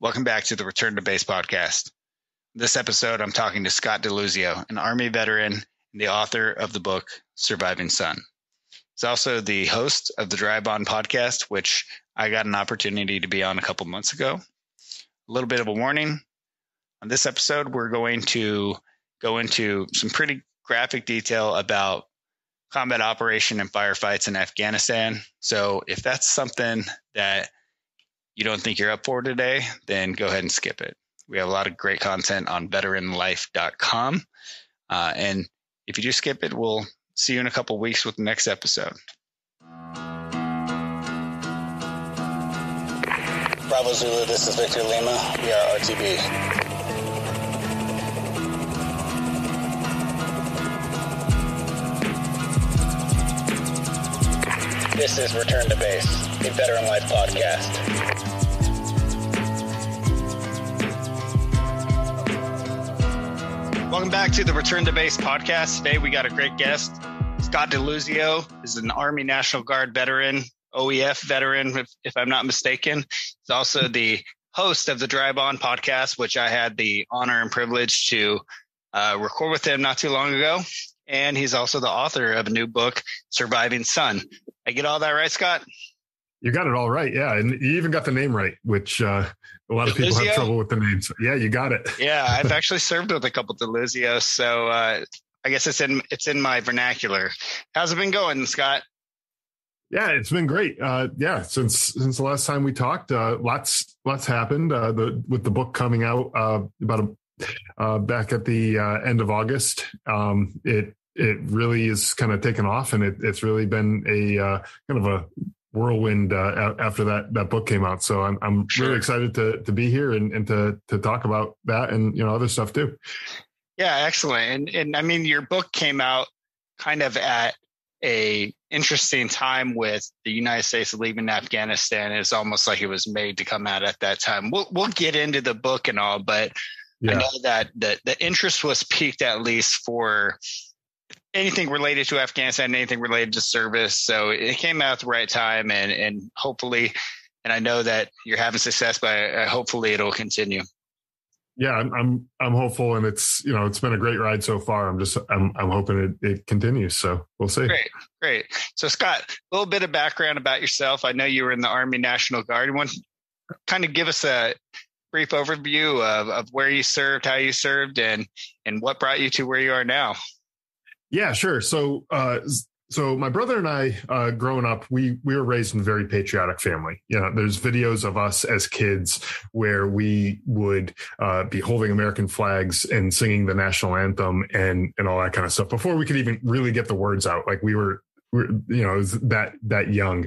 Welcome back to the Return to Base podcast. This episode, I'm talking to Scott DeLuzio, an Army veteran and the author of the book Surviving Son. He's also the host of the DriveOn podcast, which I got an opportunity to be on a couple months ago. A little bit of a warning. On this episode, we're going to go into some pretty graphic detail about combat operation and firefights in Afghanistan. So if that's something that you don't think you're up for today, then go ahead and skip it. We have a lot of great content on veteranlife.com. Uh, and if you do skip it, we'll see you in a couple weeks with the next episode. Bravo Zulu, this is Victor Lima. We are RTB. This is Return to Base, a Veteran Life podcast. Welcome back to the Return to Base podcast. Today we got a great guest. Scott DeLuzio is an Army National Guard veteran, OEF veteran, if, if I'm not mistaken. He's also the host of the DriveOn podcast, which I had the honor and privilege to uh, record with him not too long ago. And he's also the author of a new book, Surviving Son. I get all that right, Scott? You got it all right. Yeah. And you even got the name right, which uh, a lot of people have trouble with the names. Yeah, you got it. yeah. I've actually served with a couple DeLuzios. So uh, I guess it's in it's in my vernacular. How's it been going, Scott? Yeah, it's been great. Uh, yeah, since since the last time we talked, uh, lots lots happened. Uh, the with the book coming out uh, about a uh, back at the uh, end of August. Um, it it really is kind of taken off, and it, it's really been a uh, kind of a whirlwind uh, after that that book came out. So I'm I'm sure. really excited to to be here and, and to to talk about that and you know other stuff too. Yeah, excellent. And and I mean, your book came out kind of at a interesting time with the United States leaving Afghanistan. It's almost like it was made to come out at that time. We'll we'll get into the book and all, but yeah. I know that the the interest was peaked at least for anything related to Afghanistan, anything related to service. So it came out at the right time, and and hopefully, and I know that you're having success, but uh, hopefully it'll continue. Yeah, I'm, I'm I'm hopeful, and it's you know it's been a great ride so far. I'm just I'm I'm hoping it, it continues. So we'll see. Great, great. So Scott, a little bit of background about yourself. I know you were in the Army National Guard. You want kind of give us a brief overview of, of where you served, how you served, and and what brought you to where you are now? Yeah, sure. So, uh, so my brother and I, uh, growing up, we we were raised in a very patriotic family. You know, there's videos of us as kids where we would uh, be holding American flags and singing the national anthem and and all that kind of stuff before we could even really get the words out. Like we were, we were you know, that that young,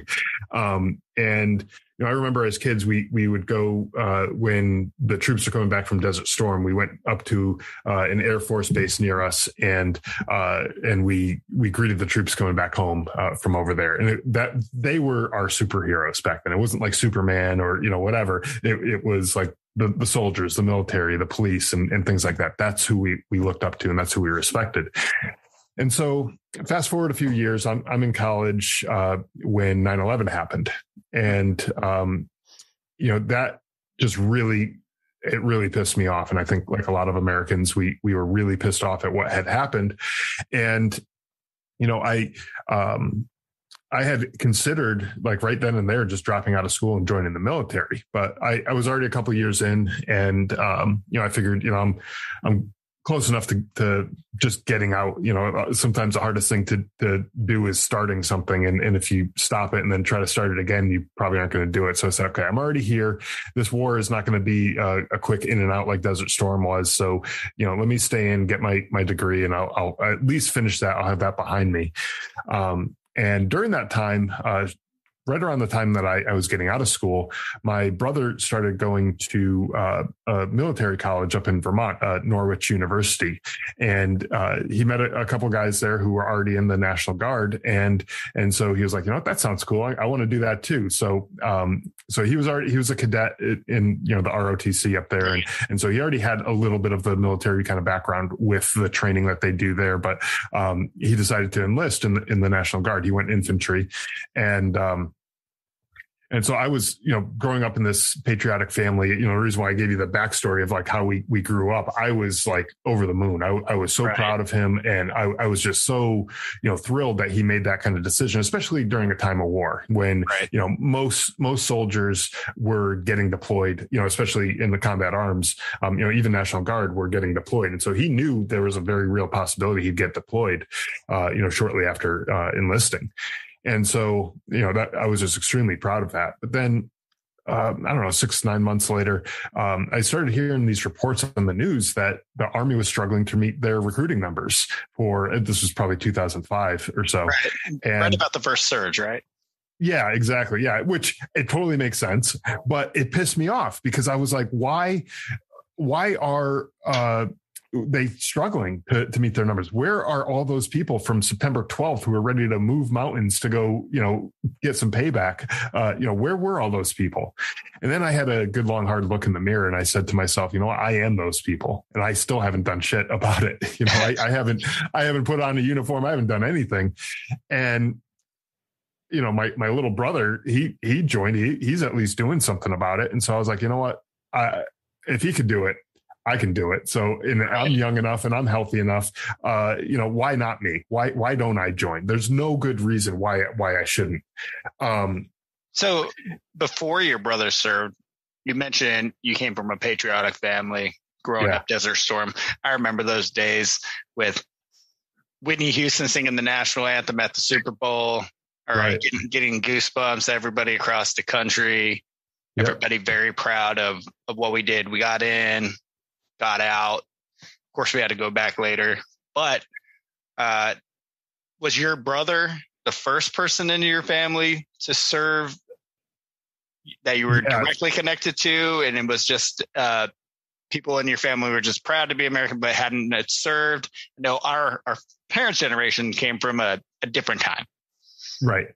um, and know, I remember as kids, we we would go uh, when the troops were coming back from Desert Storm. We went up to uh, an Air Force base near us, and uh, and we we greeted the troops coming back home uh, from over there. And it, that they were our superheroes back then. It wasn't like Superman or you know whatever. It, it was like the, the soldiers, the military, the police, and, and things like that. That's who we we looked up to, and that's who we respected. And so, fast forward a few years, I'm I'm in college uh, when 9/11 happened, and um, you know that just really it really pissed me off. And i think like a lot of americans we we were really pissed off at what had happened. And you know i um I had considered like right then and there just dropping out of school and joining the military, but I, I was already a couple years in, and um, you know I figured you know I'm I'm close enough to, to just getting out. You know, uh, sometimes the hardest thing to, to do is starting something. And, and if you stop it and then try to start it again, you probably aren't going to do it. So I said, okay, I'm already here. This war is not going to be a, uh, a, quick in and out like Desert Storm was. So, you know, let me stay in, get my, my degree and I'll, I'll at least finish that. I'll have that behind me. Um, and during that time, uh, right around the time that I, I, was getting out of school, my brother started going to uh, a military college up in Vermont, uh, Norwich University, and uh, he met a, a, couple guys there who were already in the National Guard, and and so he was like, you know, what, that sounds cool. I, I want to do that too. So um, so he was already he was a cadet in you know the ROTC up there, and and so he already had a little bit of the military kind of background with the training that they do there, but um, he decided to enlist in the in the National Guard. He went infantry, and um, and so I was, you know, growing up in this patriotic family, you know, the reason why I gave you the backstory of like how we, we grew up, I was like over the moon. I, I was so right. proud of him. And I, I was just so, you know, thrilled that he made that kind of decision, especially during a time of war when, right. you know, most, most soldiers were getting deployed, you know, especially in the combat arms, um, you know, even National Guard were getting deployed. And so he knew there was a very real possibility he'd get deployed, uh, you know, shortly after uh, enlisting. And so, you know, that I was just extremely proud of that. But then, um, I don't know, six, nine months later, um, I started hearing these reports on the news that the Army was struggling to meet their recruiting numbers for this was probably 2005 or so. Right. And right about the first surge, right? Yeah, exactly. Yeah, which it totally makes sense, but it pissed me off because I was like, why, why are uh, they struggling to, to meet their numbers. Where are all those people from September 12th who are ready to move mountains to go, you know, get some payback? Uh, you know, where were all those people? And then I had a good long hard look in the mirror and I said to myself, you know, I am those people, and I still haven't done shit about it. You know, I, I haven't I haven't put on a uniform. I haven't done anything, and you know, my my little brother, he he joined. He he's at least doing something about it. And so I was like, you know what, I if he could do it, I can do it. So and I'm young enough and I'm healthy enough. Uh, you know, why not me? Why why don't I join? There's no good reason why why I shouldn't. Um, so before your brother served, you mentioned you came from a patriotic family growing yeah. up Desert Storm. I remember those days with Whitney Houston singing the national anthem at the Super Bowl, or right. getting, getting goosebumps. Everybody across the country, yep. everybody very proud of of what we did. We got in got out. Of course, we had to go back later. But uh, was your brother the first person in your family to serve that you were yeah. directly connected to, and it was just uh, people in your family were just proud to be American but hadn't served? No, our our parents' generation came from a, a different time. Right.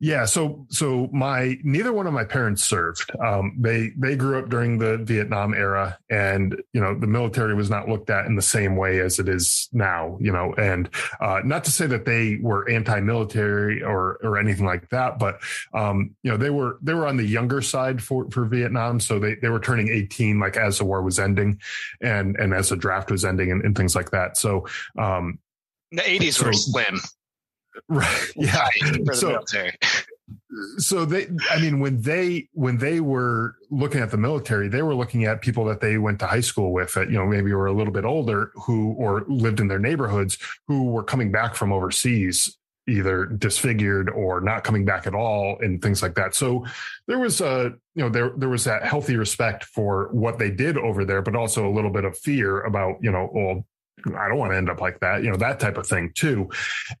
Yeah, so so my neither one of my parents served. Um, they they grew up during the Vietnam era, and you know the military was not looked at in the same way as it is now. You know, and uh, not to say that they were anti-military or or anything like that, but um, you know they were they were on the younger side for for Vietnam, so they they were turning eighteen like as the war was ending, and and as the draft was ending, and, and things like that. So um, the eighties so, were slim. Right. Yeah. so, so they, I mean, when they, when they were looking at the military, they were looking at people that they went to high school with that, you know, maybe were a little bit older who, or lived in their neighborhoods who were coming back from overseas either disfigured or not coming back at all and things like that. So there was a, you know, there, there was that healthy respect for what they did over there, but also a little bit of fear about, you know, well, I don't want to end up like that, you know, that type of thing too.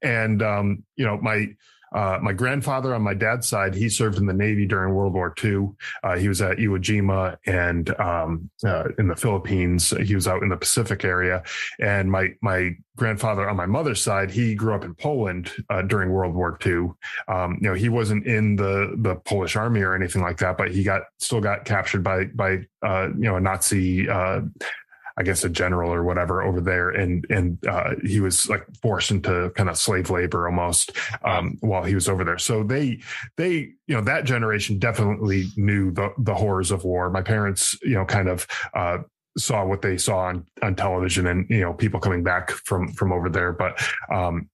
And, um, you know, my, uh, my grandfather on my dad's side, he served in the Navy during World War II. Uh, he was at Iwo Jima and um, uh, in the Philippines. He was out in the Pacific area. And my my grandfather on my mother's side, he grew up in Poland uh, during World War II. Um, you know, he wasn't in the the Polish army or anything like that, but he got still got captured by by uh, you know a Nazi uh, I guess a general or whatever over there, and and uh, he was like forced into kind of slave labor almost um, while he was over there. So they they you know that generation definitely knew the the horrors of war. My parents you know kind of uh, saw what they saw on on television and you know people coming back from from over there, but um,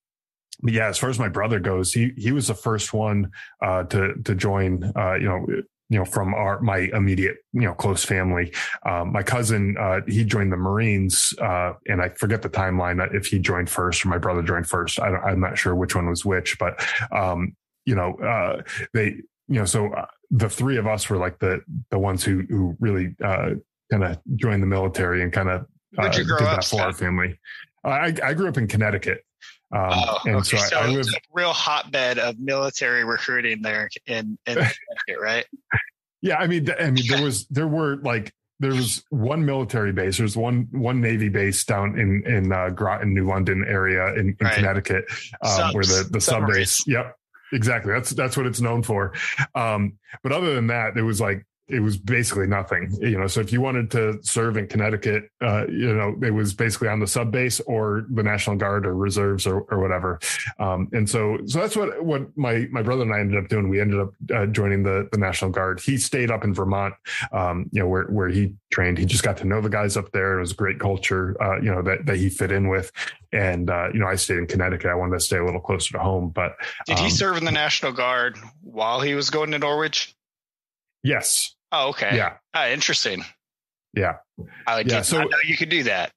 but yeah, as far as my brother goes, he he was the first one uh, to to join. Uh, you know, you know, from our my immediate, you know, close family. Um, my cousin, uh, he joined the Marines, uh, and I forget the timeline if he joined first or my brother joined first. I, am not sure which one was which, but um, you know, uh, they, you know, so uh, the three of us were like the the ones who who really uh, kind of joined the military and kind of uh, did that for our family. I, I grew up in Connecticut. Um, oh, and okay. so, I, I live, a real hotbed of military recruiting there in, in Connecticut, right? Yeah, I mean, I mean, there was there were like there was one military base. There's one one Navy base down in in uh, Groton, New London area in, in right. Connecticut, um, where the the sub base. Yep, exactly. That's that's what it's known for. Um, but other than that, there was like it was basically nothing. You know, so if you wanted to serve in Connecticut, uh, you know, it was basically on the sub base or the National Guard or reserves or, or whatever. Um, and so so that's what what my my brother and I ended up doing. We ended up uh, joining the the National Guard. He stayed up in Vermont, um, you know, where where he trained. He just got to know the guys up there. It was a great culture, uh, you know, that that he fit in with. And uh, you know, I stayed in Connecticut. I wanted to stay a little closer to home. But did he um, serve in the National Guard while he was going to Norwich? Yes. Oh, okay. Yeah. Ah, interesting. Yeah. I yeah. so you could do that.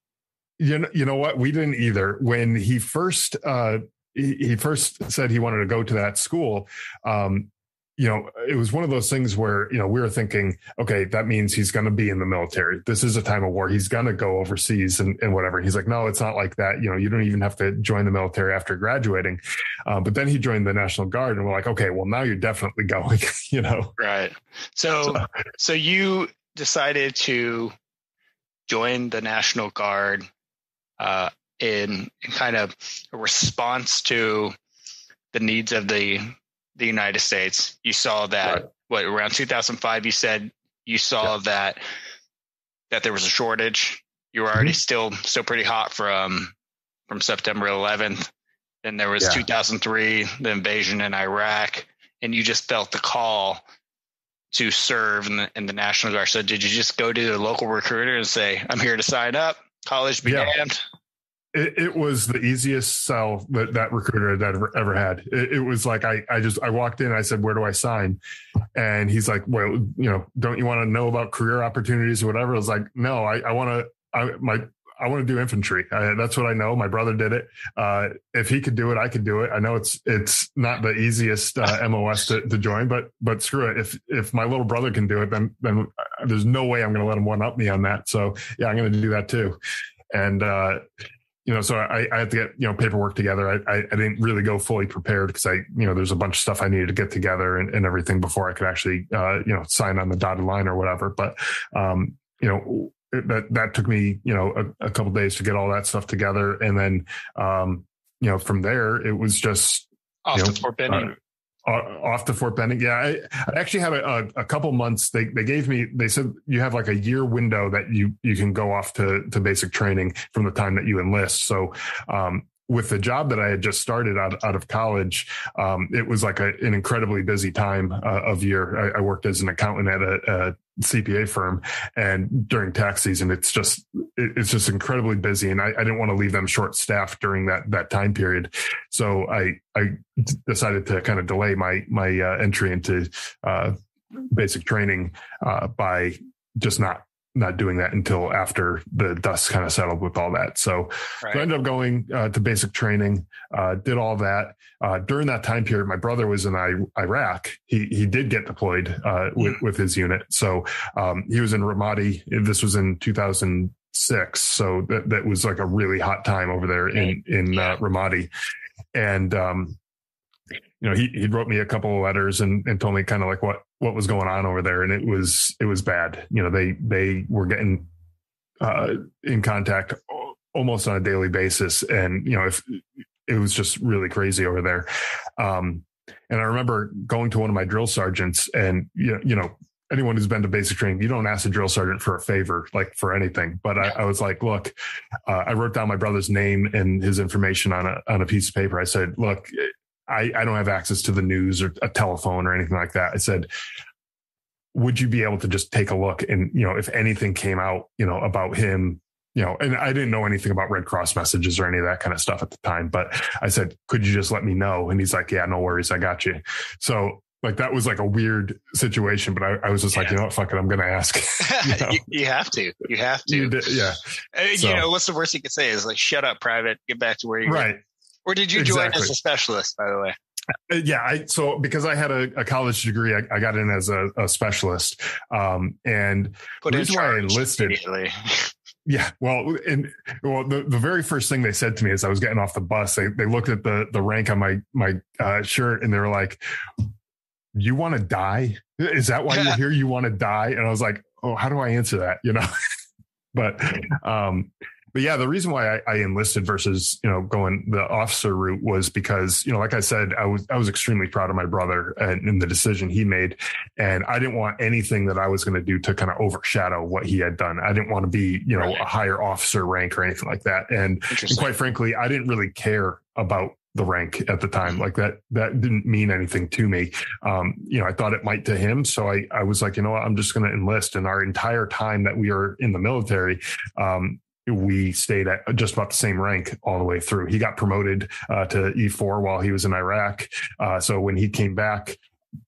You know, you know what? We didn't either. When he first uh, he, he first said he wanted to go to that school, um, you know, it was one of those things where, you know, we were thinking, okay, that means he's going to be in the military. This is a time of war. He's going to go overseas and, and whatever. He's like, no, it's not like that. You know, you don't even have to join the military after graduating. Uh, but then he joined the National Guard and we're like, okay, well, now you're definitely going, you know? Right. So, so, so you decided to join the National Guard uh, in, in kind of a response to the needs of the the United States. You saw that right. what around 2005 you said you saw yeah. that that there was a shortage. You were already mm-hmm. still still pretty hot from from September 11th. Then there was yeah. 2003, the invasion in Iraq, and you just felt the call to serve in the, in the National Guard. So did you just go to the local recruiter and say, "I'm here to sign up"? College be Yeah it, it, was the easiest sell that that recruiter had ever, ever had. It, it, was like I, I just I walked in, I said, "Where do I sign?" And he's like, "Well, you know, don't you want to know about career opportunities or whatever?" I was like, "No, I, I want to. I my I want to do infantry. I, that's what I know. My brother did it. Uh, if he could do it, I could do it. I know it's it's not the easiest uh, MOS to, to join, but but screw it. If if my little brother can do it, then then there's no way I'm going to let him one up me on that. So yeah, I'm going to do that too. And uh, you know, so I, I had to get, you know, paperwork together. I, I, I didn't really go fully prepared because I, you know, there's a bunch of stuff I needed to get together and, and everything before I could actually, uh, you know, sign on the dotted line or whatever. But, um, you know, that, that took me, you know, a, a couple days to get all that stuff together. And then, um, you know, from there, it was just, off you know, to Fort Benning. Uh, off to Fort Benning. Yeah, I, I actually had a, a, a, couple months. They they gave me. They said you have like a year window that you you can go off to to basic training from the time that you enlist. So um, with the job that I had just started out, out of college, um, it was like a, an incredibly busy time uh, of year. I, I, worked as an accountant at a, a, CPA firm, and during tax season, it's just it, it's just incredibly busy, and I, I didn't want to leave them short staffed during that that time period. So I I decided to kind of delay my my uh, entry into uh, basic training uh, by just not not doing that until after the dust kind of settled with all that. So, right. so I ended up going uh, to basic training, uh, did all that. Uh, during that time period, my brother was in I- Iraq. He he did get deployed uh, with with his unit. So um, he was in Ramadi. This was in 2006. So that that was like a really hot time over there in in uh, Ramadi, and um, you know, he he wrote me a couple of letters and, and told me kind of like what what was going on over there, and it was it was bad. You know, they they were getting uh, in contact almost on a daily basis, and you know, if it was just really crazy over there. Um, and I remember going to one of my drill sergeants, and you know, you know anyone who's been to basic training, you don't ask a drill sergeant for a favor, like for anything. But I, I was like, look, uh, I wrote down my brother's name and his information on a on a piece of paper. I said, look, I, I don't have access to the news or a telephone or anything like that. I said, would you be able to just take a look and, you know, if anything came out, you know, about him, you know, and I didn't know anything about Red Cross messages or any of that kind of stuff at the time, but I said, could you just let me know? And he's like, yeah, no worries. I got you. So like that was like a weird situation, but I, I was just yeah. like, you know what, fuck it, I'm going to ask. you, know? you, you, have to, you have to, did, yeah. Uh, so, you know, what's the worst you could say is like, shut up, private, get back to where you're right. Or did you join as a specialist, by the way? Uh, yeah, I so because I had a, a college degree, I, I, got in as a, a specialist, um, and Put the reason why I enlisted. Yeah, well, and well, the, the very first thing they said to me as I was getting off the bus, they they looked at the the rank on my my uh, shirt and they were like, "You want to die? Is that why you're here? You want to die?" And I was like, "Oh, how do I answer that?" You know, but um, but yeah, the reason why I, I, enlisted versus you know going the officer route was because you know, like I said, I was I was extremely proud of my brother and, and the decision he made, and I didn't want anything that I was going to do to kind of overshadow what he had done. I didn't want to be you know right. a higher officer rank or anything like that, and, and quite frankly, I didn't really care about the rank at the time. Like that, that didn't mean anything to me. Um, you know, I thought it might to him. So I, I was like, you know what, I'm just going to enlist. And our entire time that we are in the military, um, we stayed at just about the same rank all the way through. He got promoted uh, to E4 while he was in Iraq. Uh, so when he came back,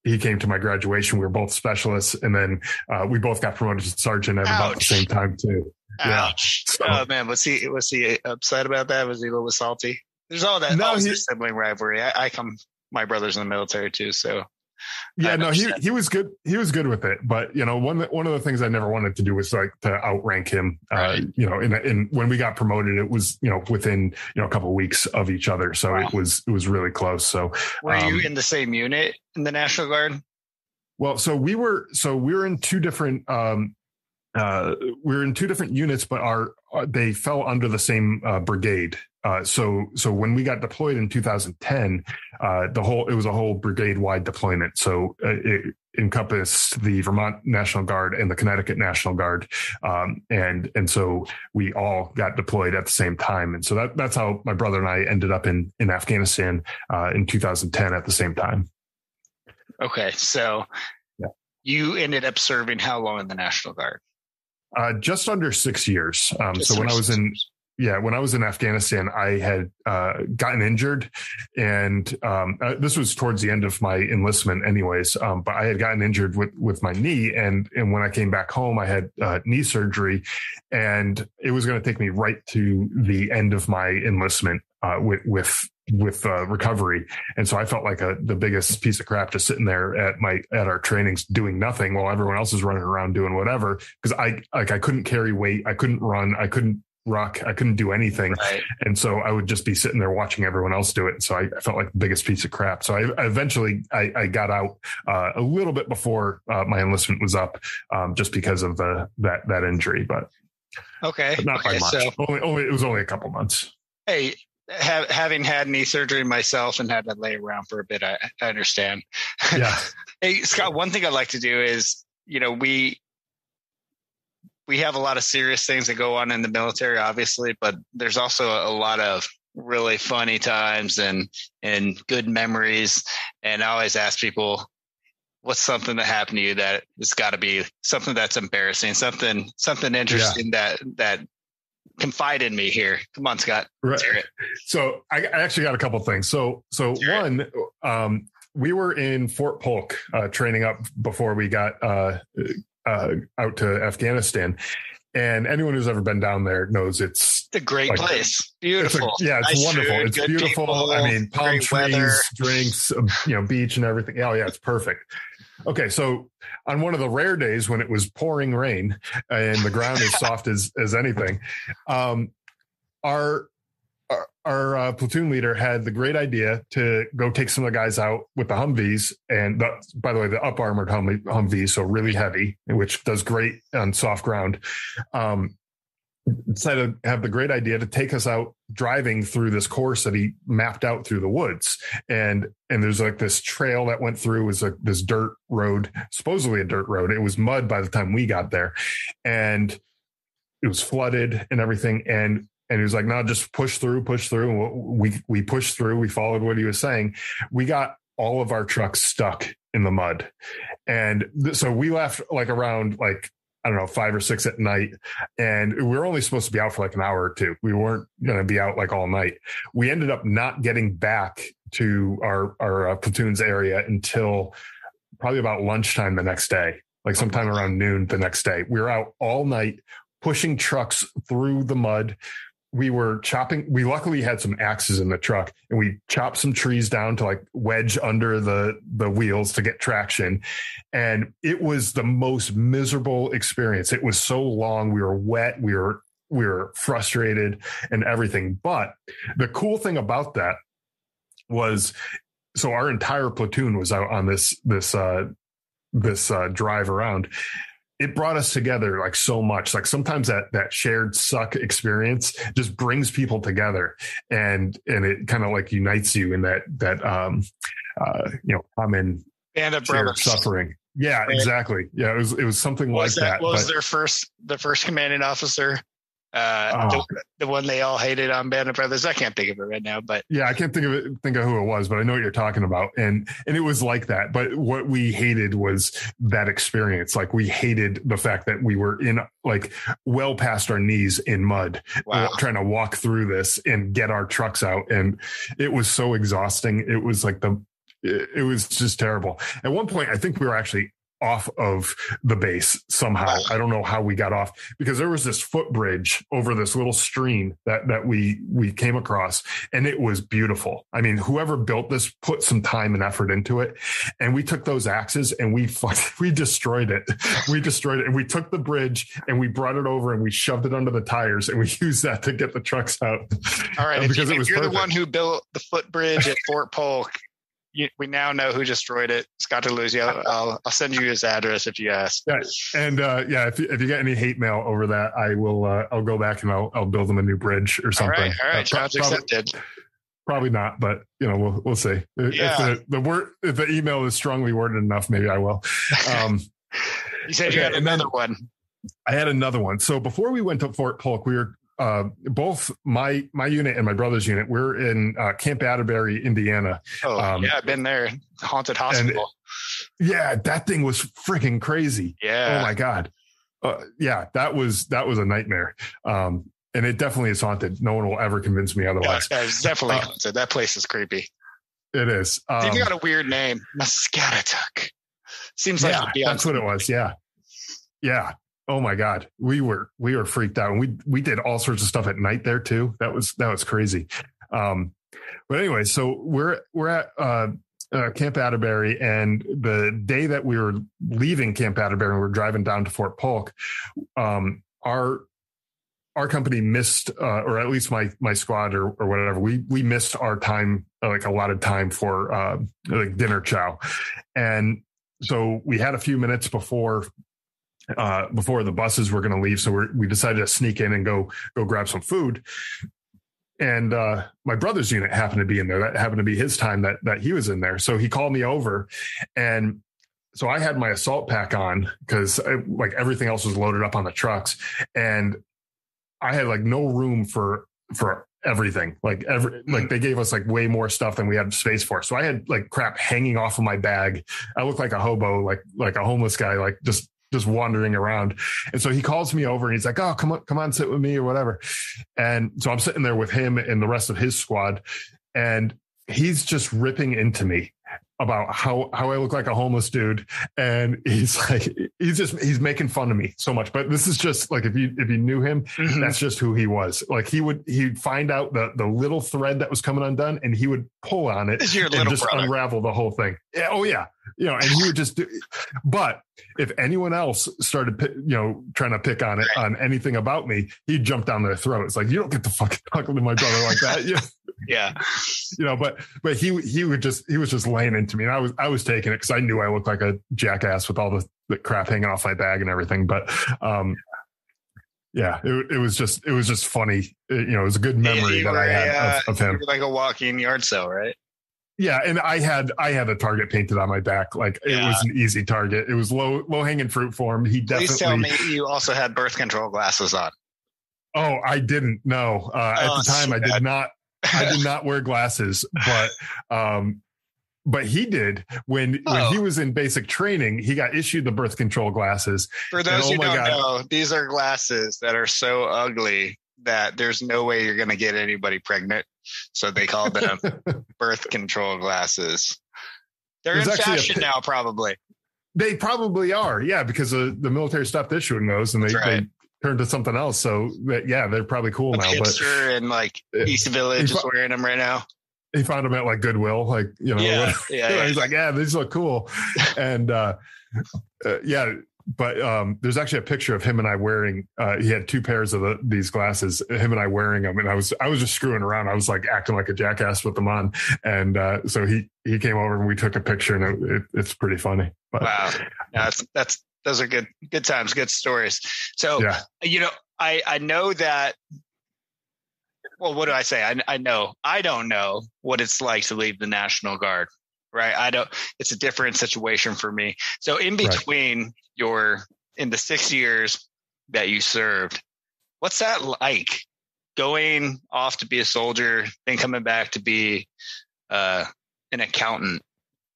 he came to my graduation. We were both specialists, and then uh, we both got promoted to sergeant at Ouch. about the same time too. Ouch. Yeah. So, oh man, was he was he upset about that? Was he a little salty? There's all that no, he, sibling rivalry. I, I come, my brother's in the military too, so yeah, no, he he was good. He was good with it, but you know, one one of the things I never wanted to do was like to outrank him. Uh, right. Uh, you know, in in when we got promoted, it was you know within you know a couple of weeks of each other, so wow. it was it was really close. So, were um, you in the same unit in the National Guard? Well, so we were so we were in two different um, uh, we were in two different units, but our uh, they fell under the same uh, brigade. Uh, so so when we got deployed in 2010, uh, the whole it was a whole brigade wide deployment. So uh, it encompassed the Vermont National Guard and the Connecticut National Guard, um, and and so we all got deployed at the same time. And so that that's how my brother and I ended up in in Afghanistan uh, in 2010 at the same time. Okay, so yeah. you ended up serving how long in the National Guard? Uh, just under six years. Um, so when I was in yeah, when I was in Afghanistan, I had uh, gotten injured, and um, uh, this was towards the end of my enlistment, anyways. Um, but I had gotten injured with with my knee, and and when I came back home, I had uh, knee surgery, and it was going to take me right to the end of my enlistment uh, with with with uh, recovery. And so I felt like a, the biggest piece of crap just sitting there at my, at our trainings doing nothing while everyone else is running around doing whatever. Cause I, like, I couldn't carry weight. I couldn't run. I couldn't ruck. I couldn't do anything. Right. And so I would just be sitting there watching everyone else do it. So I, I felt like the biggest piece of crap. So I, I eventually I, I, got out uh, a little bit before uh, my enlistment was up, um, just because of the that that injury. But okay, but not okay, by much. So, only, only it was only a couple months. Hey, ha- having had knee surgery myself and had to lay around for a bit, I, I understand. Yeah. hey, Scott. One thing I'd like to do is, you know, we we have a lot of serious things that go on in the military, obviously, but there's also a lot of really funny times and and good memories. And I always ask people, what's something that happened to you that has got to be something that's embarrassing, something something interesting yeah. that that confide in me here. Come on, Scott. Right. So I, I, actually got a couple things. So so one, um, we were in Fort Polk uh, training up before we got uh, uh, out to Afghanistan. And anyone who's ever been down there knows it's a great like, place. Beautiful. It's a, yeah, it's nice wonderful. Food, it's beautiful. People, I mean, palm trees, weather. drinks, um, you know, beach and everything. Oh, yeah, it's perfect. Okay, so on one of the rare days when it was pouring rain and the ground is soft as as anything, um, our our uh, platoon leader had the great idea to go take some of the guys out with the Humvees, and the, by the way, the up armored hum- Humvees, so really heavy, which does great on soft ground. Um, decided to have the great idea to take us out driving through this course that he mapped out through the woods. And and there's like this trail that went through. Was like this dirt road supposedly a dirt road. It was mud by the time we got there. And it was flooded and everything. And and he was like, no, just push through, push through. We, we pushed through. We followed what he was saying. We got all of our trucks stuck in the mud. And th- so we left like around like, I don't know, five or six at night. And we were only supposed to be out for like an hour or two. We weren't going to be out like all night. We ended up not getting back to our, our uh, platoon's area until probably about lunchtime the next day, like sometime around noon the next day. We were out all night pushing trucks through the mud we were chopping we luckily had some axes in the truck and we chopped some trees down to like wedge under the the wheels to get traction. And it was the most miserable experience. It was so long. We were wet. We were we were frustrated and everything. But the cool thing about that was so our entire platoon was out on this this uh this uh drive around it brought us together like so much. Like sometimes that that shared suck experience just brings people together, and and it kind of like unites you in that that um uh you know common Band of shared brothers. suffering. Yeah, Right. exactly. Yeah, it was it was something What like that. that? Was but- their first? The first commanding officer. Uh, Oh. the, the one they all hated on Band of Brothers. I can't think of it right now, but yeah, I can't think of it, think of who it was, but I know what you're talking about. And and it was like that. But what we hated was that experience. Like we hated the fact that we were in like well past our knees in mud, wow. trying to walk through this and get our trucks out. And it was so exhausting. It was like the it it was just terrible. At one point, I think we were actually off of the base somehow. I don't know how we got off because there was this footbridge over this little stream that that we we came across and it was beautiful. I mean, whoever built this put some time and effort into it. And we took those axes and we we destroyed it. We destroyed it and we took the bridge and we brought it over and we shoved it under the tires and we used that to get the trucks out. All right, because you, it was you're the one who built the footbridge at Fort Polk, you, we now know who destroyed it. Scott DeLuzio. I'll I'll send you his address if you ask. Yeah, and uh, yeah, if you, if you get any hate mail over that, I will. Uh, I'll go back and I'll I'll build them a new bridge or something. right, all Uh, pro- challenge probably, accepted. probably not, but you know we'll we'll see. If Yeah. the the word if the email is strongly worded enough, maybe I will. Um, You said you had another one. I had another one. So before we went to Fort Polk, we were uh, both my my unit and my brother's unit. We're in uh, Camp Atterbury, Indiana. Oh, um, yeah, I've been there. Haunted hospital. Yeah, that thing was freaking crazy. yeah. Oh my god. Uh, yeah, that was that was a nightmare. Um, and it definitely is haunted. No one will ever convince me yeah, otherwise. it's definitely Uh, haunted. That place is creepy. It is. Um, got a weird name, Muscatatuck. Seems like yeah, it'd be on that's what it was. Yeah, yeah. Oh my god, we were we were freaked out. And we we did all sorts of stuff at night there too. That was that was crazy. Um, but anyway, so we're we're at uh, uh, Camp Atterbury, and the day that we were leaving Camp Atterbury, and we were driving down to Fort Polk. Um, our our company missed, uh, or at least my my squad or, or whatever, we we missed our time, like a lot of time for uh, like dinner chow, and so we had a few minutes before uh, before the buses were going to leave. So we we decided to sneak in and go go grab some food. And uh, my brother's unit happened to be in there. That happened to be his time that that he was in there. So he called me over, and so I had my assault pack on because like everything else was loaded up on the trucks, and I had like no room for for everything. Like every like they gave us like way more stuff than we had space for. So I had like crap hanging off of my bag. I looked like a hobo, like like a homeless guy, like just just wandering around. And so he calls me over and he's like, "Oh, come on, come on, sit with me or whatever." And so I'm sitting there with him and the rest of his squad, and he's just ripping into me about how how I look like a homeless dude, and he's like, he's just he's making fun of me so much. But this is just like if you if you knew him, Mhm. that's just who he was. Like he would he'd find out the the little thread that was coming undone, and he would pull on it your and just brother. unravel the whole thing. Yeah, oh yeah, you know, and he would just do. But if anyone else started, you know, trying to pick on it on anything about me, he'd jump down their throat. It's like you don't get to fucking talk to my brother like that. You, yeah. you know, but but he he would just he was just laying into me, and I was I was taking it because I knew I looked like a jackass with all the, the crap hanging off my bag and everything. But um, yeah, it, it was just it was just funny. It- you know, it was a good memory that were I had uh, of, of him. like a walking yard sale, right? Yeah, and I had I had a target painted on my back. Like it was an easy target. It was low low hanging fruit for him. He Please tell definitely. me you also had birth control glasses on. Oh, I didn't know uh, at Oh, the time. I did not. I did not wear glasses, but um, but he did when when Oh. he was in basic training. He got issued the birth control glasses. For those oh who my don't God. know, these are glasses that are so ugly that there's no way you're going to get anybody pregnant. So they call them birth control glasses. They're There's in actually a fashion now, probably. They probably are, yeah, because uh, the military stopped issuing those, and they, right. they turned to something else. So yeah, they're probably cool now. But in like East Village is wearing them right now. he found them at like Goodwill, like you know. Yeah, yeah, yeah. He's like, yeah, these look cool, and uh, uh, yeah. But um, there's actually a picture of him and I wearing. Uh, he had two pairs of the, these glasses. Him and I wearing them, and I was I was just screwing around. I was like acting like a jackass with them on, and uh, so he he came over and we took a picture, and it, it, it's pretty funny. But Wow, that's that's those are good good times, good stories. So Yeah. you know, I I know that. Well, what do I say? I I know I don't know what it's like to leave the National Guard, right? I don't. It's a different situation for me. So in Right. between your in the six years that you served, what's that like? Going off to be a soldier, then coming back to be uh, an accountant.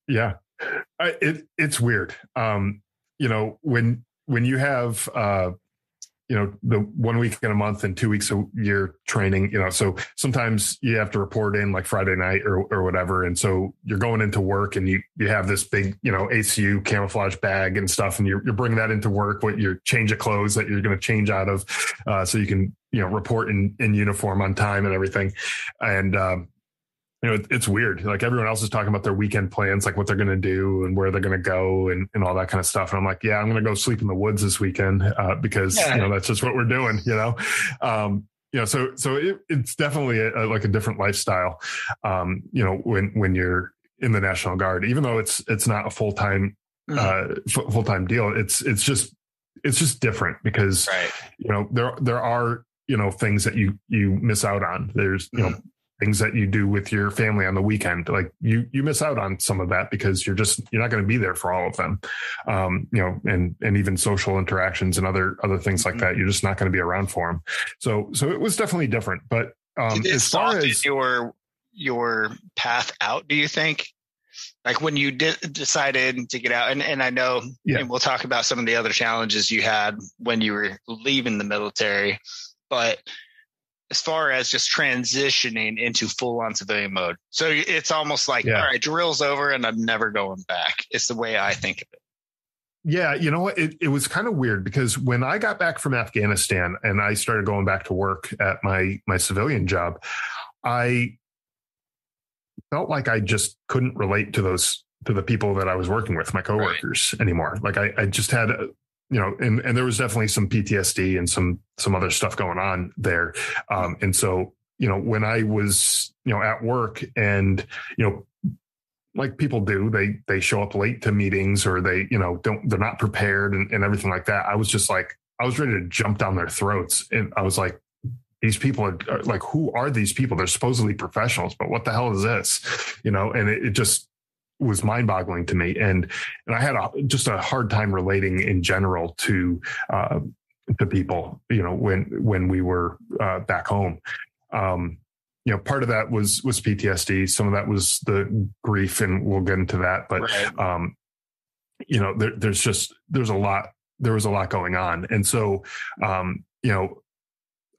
Yeah, I, it it's weird. Um, you know when when you have uh, you know the one week in a month and two weeks a year training. You know, so sometimes you have to report in like Friday night or or whatever, and so you're going into work and you you have this big you know ACU camouflage bag and stuff, and you're you're bringing that into work. What your change of clothes that you're going to change out of, uh, so you can you know report in in uniform on time and everything, and. Um, you know, it, it's weird. Like everyone else is talking about their weekend plans, like what they're going to do and where they're going to go and, and all that kind of stuff. And I'm like, yeah, I'm going to go sleep in the woods this weekend uh, because Yeah. you know that's just what we're doing. You know, um, you know, so so it, it's definitely a, a, like a different lifestyle. Um, you know, when when you're in the National Guard, even though it's it's not a full time uh, full time deal, it's it's just it's just different because right. you know there there are you know things that you you miss out on. There's you know things that you do with your family on the weekend like you you miss out on some of that because you're just you're not going to be there for all of them um you know and and even social interactions and other other things like that you're just not going to be around for them so so it was definitely different but um as far as your your path out, do you think? Like when you did decided to get out, and, and I know, Yeah. and we'll talk about some of the other challenges you had when you were leaving the military, but as far as just transitioning into full on civilian mode, so it's almost like, Yeah. all right, drill's over, and I'm never going back. It's the way I think of it. Yeah, you know what? It, it was kind of weird because when I got back from Afghanistan and I started going back to work at my my civilian job, I felt like I just couldn't relate to those to the people that I was working with, my coworkers anymore. Like I, I just had, you know, and and there was definitely some PTSD and some some other stuff going on there, um, and so you know when I was you know at work and you know like people do they they show up late to meetings or they you know don't they're not prepared and, and everything like that. I was just like i was ready to jump down their throats. And i was like these people are, are like who are these people? They're supposedly professionals but what the hell is this? You know and it, it just was mind boggling to me. And and i had a, just a hard time relating in general to uh to people you know when when we were uh back home. Um you know part of that was was ptsd some of that was the grief and we'll get into that but Right. um you know there, there's just there's a lot there was a lot going on. And so um you know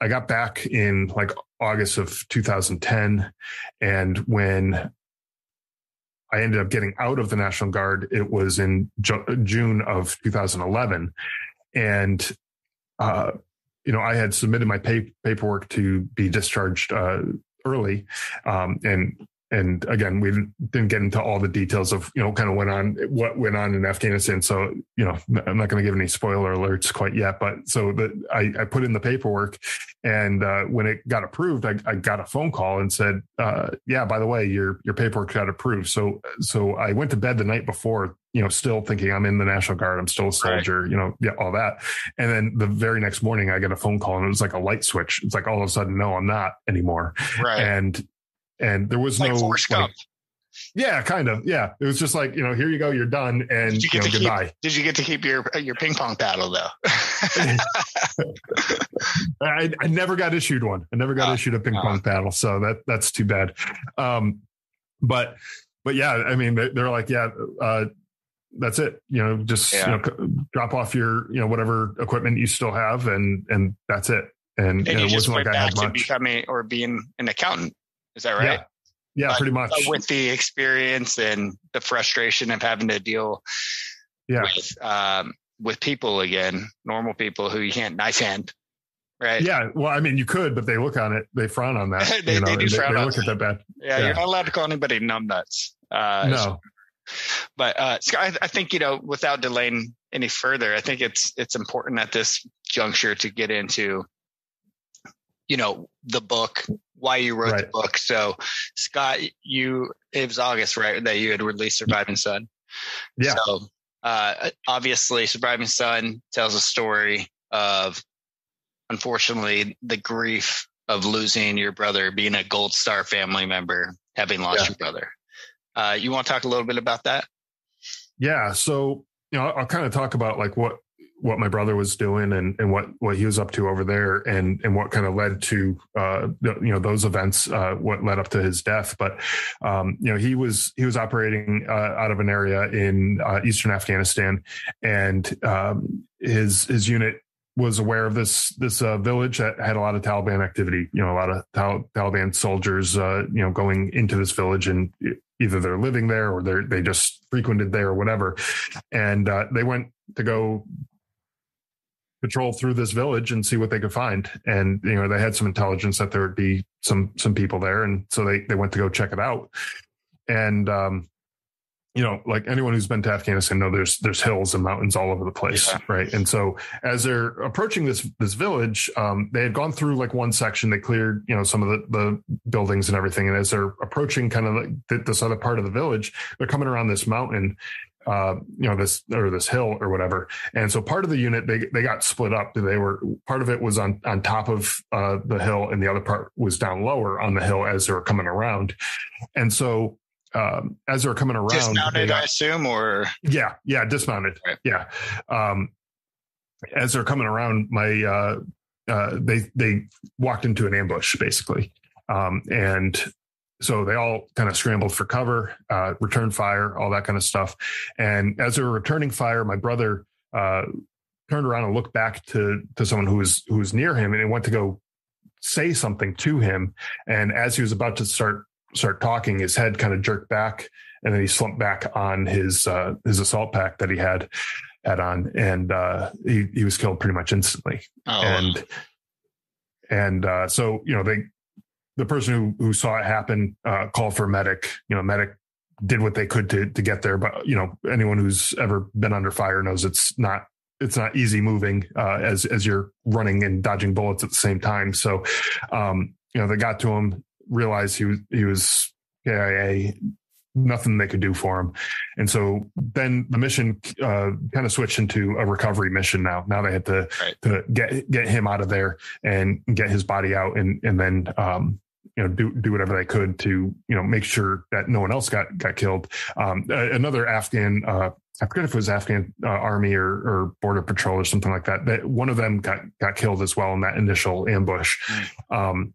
i got back in like august of 2010 and when i ended up getting out of the national guard. It was in Ju- june of 2011 and uh you know i had submitted my pay- paperwork to be discharged uh early. Um and and again we didn't, get into all the details of you know kind of went on what went on in afghanistan. So you know i'm not going to give any spoiler alerts quite yet but so that I, I put in the paperwork and uh, when it got approved I, I got a phone call and said uh, yeah by the way your your paperwork got approved. So so i went to bed the night before you know still thinking i'm in the national guard i'm still a soldier you know yeah all that. And then the very next morning i get a phone call and it was like a light switch. It's like all of a sudden no i'm not anymore. Right. and and there was like no like. Yeah, kind of. Yeah. It was just like, you know, here you go, you're done. And Did you you, know, to keep- goodbye. Did you get to keep your your ping pong paddle though? I, I never got issued one. I never got Ah, issued a ping ah. pong paddle. So that that's too bad. Um, but but yeah, I mean, they, they're like, yeah, uh, that's it. You know, just Yeah. you know, c- drop off your, you know, whatever equipment you still have, and and that's it. And, and and you it just wasn't went like I had to much. becoming or being an accountant. Is that right? Yeah, yeah, But- pretty much. But with the experience and the frustration of having to deal Yeah. with um, with people again, normal people who you can't knife hand, right? Yeah, well, I mean, you could, but they look on it. They frown on that. They- you know, they do frown on look at that bad. Yeah, Yeah. you're not allowed to call anybody numbnuts. Uh, No, but uh, Scott, I, I think you know, without delaying any further, I think it's it's important at this juncture to get into, you know, the book, why you wrote the book. So, Scott, you it was August, right, that you had released Surviving Son. Yeah. So, uh, obviously, Surviving Son tells a story of, unfortunately, the grief of losing your brother, being a Gold Star family member, having lost yeah. your brother. Uh, you want to talk a little bit about that? Yeah. So, you know, I'll, I'll kind of talk about like what what my brother was doing and, and what, what he was up to over there and, and what kind of led to, uh, you know, those events, uh, what led up to his death. But, um, you know, he was, he was operating, uh, out of an area in, uh, Eastern Afghanistan and, um, his, his unit was aware of this, this, uh, village that had a lot of Taliban activity, you know, a lot of Tal- Taliban soldiers, uh, you know, going into this village and either they're living there or they they just frequented there or whatever. And, they went to go patrol through this village and see what they could find. And you know, they had some intelligence that there would be some some people there, and so they they went to go check it out. And um, you know, like anyone who's been to Afghanistan know there's there's hills and mountains all over the place, yeah. right? And so as they're approaching this this village, um, they had gone through like one section, they cleared you know some of the the buildings and everything, and as they're approaching kind of like this other part of the village, they're coming around this mountain, uh, you know, this or this hill or whatever. And so part of the unit they they got split up. They were part of it was on on top of uh, the hill, and the other part was down lower on the hill as they were coming around. And so um, as they were coming around, dismounted, got, I assume, or yeah, yeah, dismounted, right. yeah. Um, as they're coming around, my uh, uh, they they walked into an ambush basically, um, and so they all kind of scrambled for cover, uh, return fire, all that kind of stuff. And as they were returning fire, my brother uh, turned around and looked back to to someone who was who was near him, and he went to go say something to him. And as he was about to start start talking, his head kind of jerked back, and then he slumped back on his uh, his assault pack that he had had on, and uh, he he was killed pretty much instantly. Oh. And and uh, so you know they the person who, who saw it happen uh, called for a medic. You know, medic did what they could to to get there. But you know, anyone who's ever been under fire knows it's not it's not easy moving uh, as as you're running and dodging bullets at the same time. So, um, you know, they got to him, realized he was he was KIA, nothing they could do for him, and so then the mission uh, kind of switched into a recovery mission. Now, now they had to right. to get get him out of there and get his body out, and and then um, you know do do whatever they could to you know make sure that no one else got got killed. Um, another Afghan. Uh, I forget if it was Afghan uh, army or, or, border patrol or something like that. That one of them got got killed as well in that initial ambush, mm. um,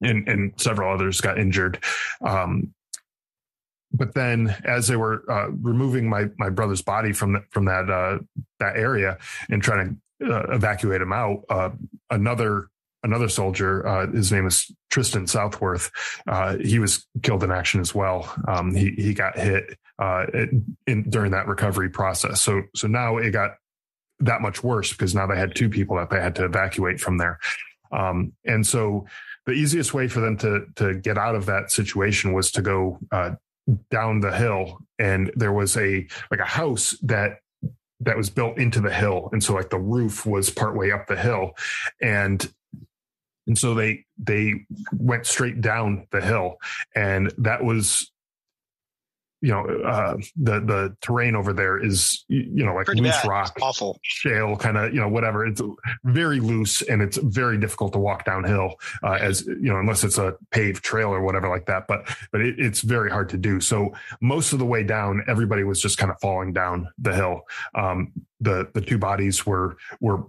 and and several others got injured. Um, but then, as they were uh, removing my my brother's body from the, from that uh, that area and trying to uh, evacuate him out, uh, another another soldier. Uh, his name is Tristan Southworth. Uh, he was killed in action as well. Um, he he got hit uh, in, during that recovery process. So so now it got that much worse because now they had two people that they had to evacuate from there. Um, and so the easiest way for them to to get out of that situation was to go uh, down the hill, and there was a like a house that that was built into the hill and so like the roof was partway up the hill and and so they they went straight down the hill. And that was you know uh, the the terrain over there is you know like Pretty loose bad. rock awful. shale kind of you know whatever. It's very loose and it's very difficult to walk downhill uh, as you know unless it's a paved trail or whatever like that. But but it, it's very hard to do. So most of the way down everybody was just kind of falling down the hill. Um, the the two bodies were were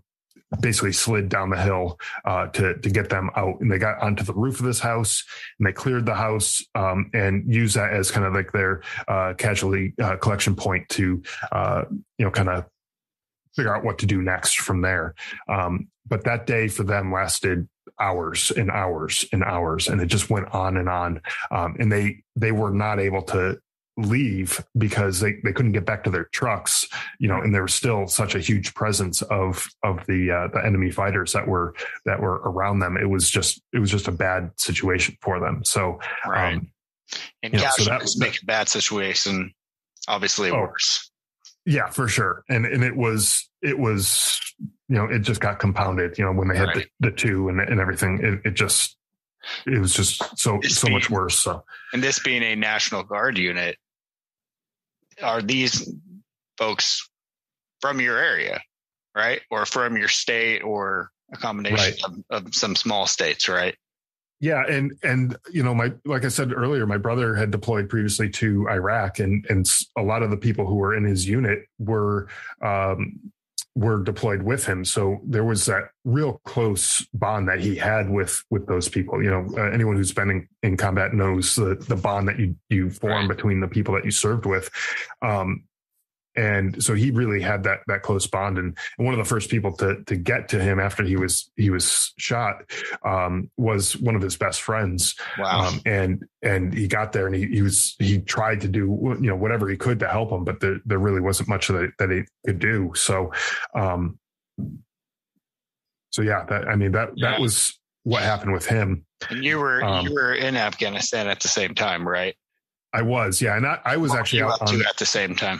basically slid down the hill uh, to to get them out. And they got onto the roof of this house and they cleared the house um, and used that as kind of like their uh, casualty uh, collection point to uh, you know kind of figure out what to do next from there. Um, but that day for them lasted hours and hours and hours, and it just went on and on. Um, and they they were not able to leave because they, they couldn't get back to their trucks, you know, and there was still such a huge presence of of the uh, the enemy fighters that were that were around them. It was just it was just a bad situation for them. So right. Um, and yeah, so that was make a bad situation obviously oh, worse. Yeah, for sure. And and it was it was you know it just got compounded. You know when they had right. the, the two and and everything, it, it just it was just so this so being, much worse. So and this being a National Guard unit, are these folks from your area, right? Or from your state or a combination Right. of, of some small states, right? Yeah, and and you know, my like I said earlier, my brother had deployed previously to Iraq, and and a lot of the people who were in his unit were um, were deployed with him. So there was that real close bond that he had with with those people. You know, uh, anyone who's been in, in combat knows the the bond that you you form Right. between the people that you served with. Um, and so he really had that that close bond and, and one of the first people to to get to him after he was he was shot um, was one of his best friends Wow. um, and and he got there and he, he was he tried to do you know whatever he could to help him but there, there really wasn't much that, that he could do so um so yeah that i mean that Yeah. that was what happened with him and you were um, you were in Afghanistan at the same time, right? i was yeah and i, I was What actually out on at the same time.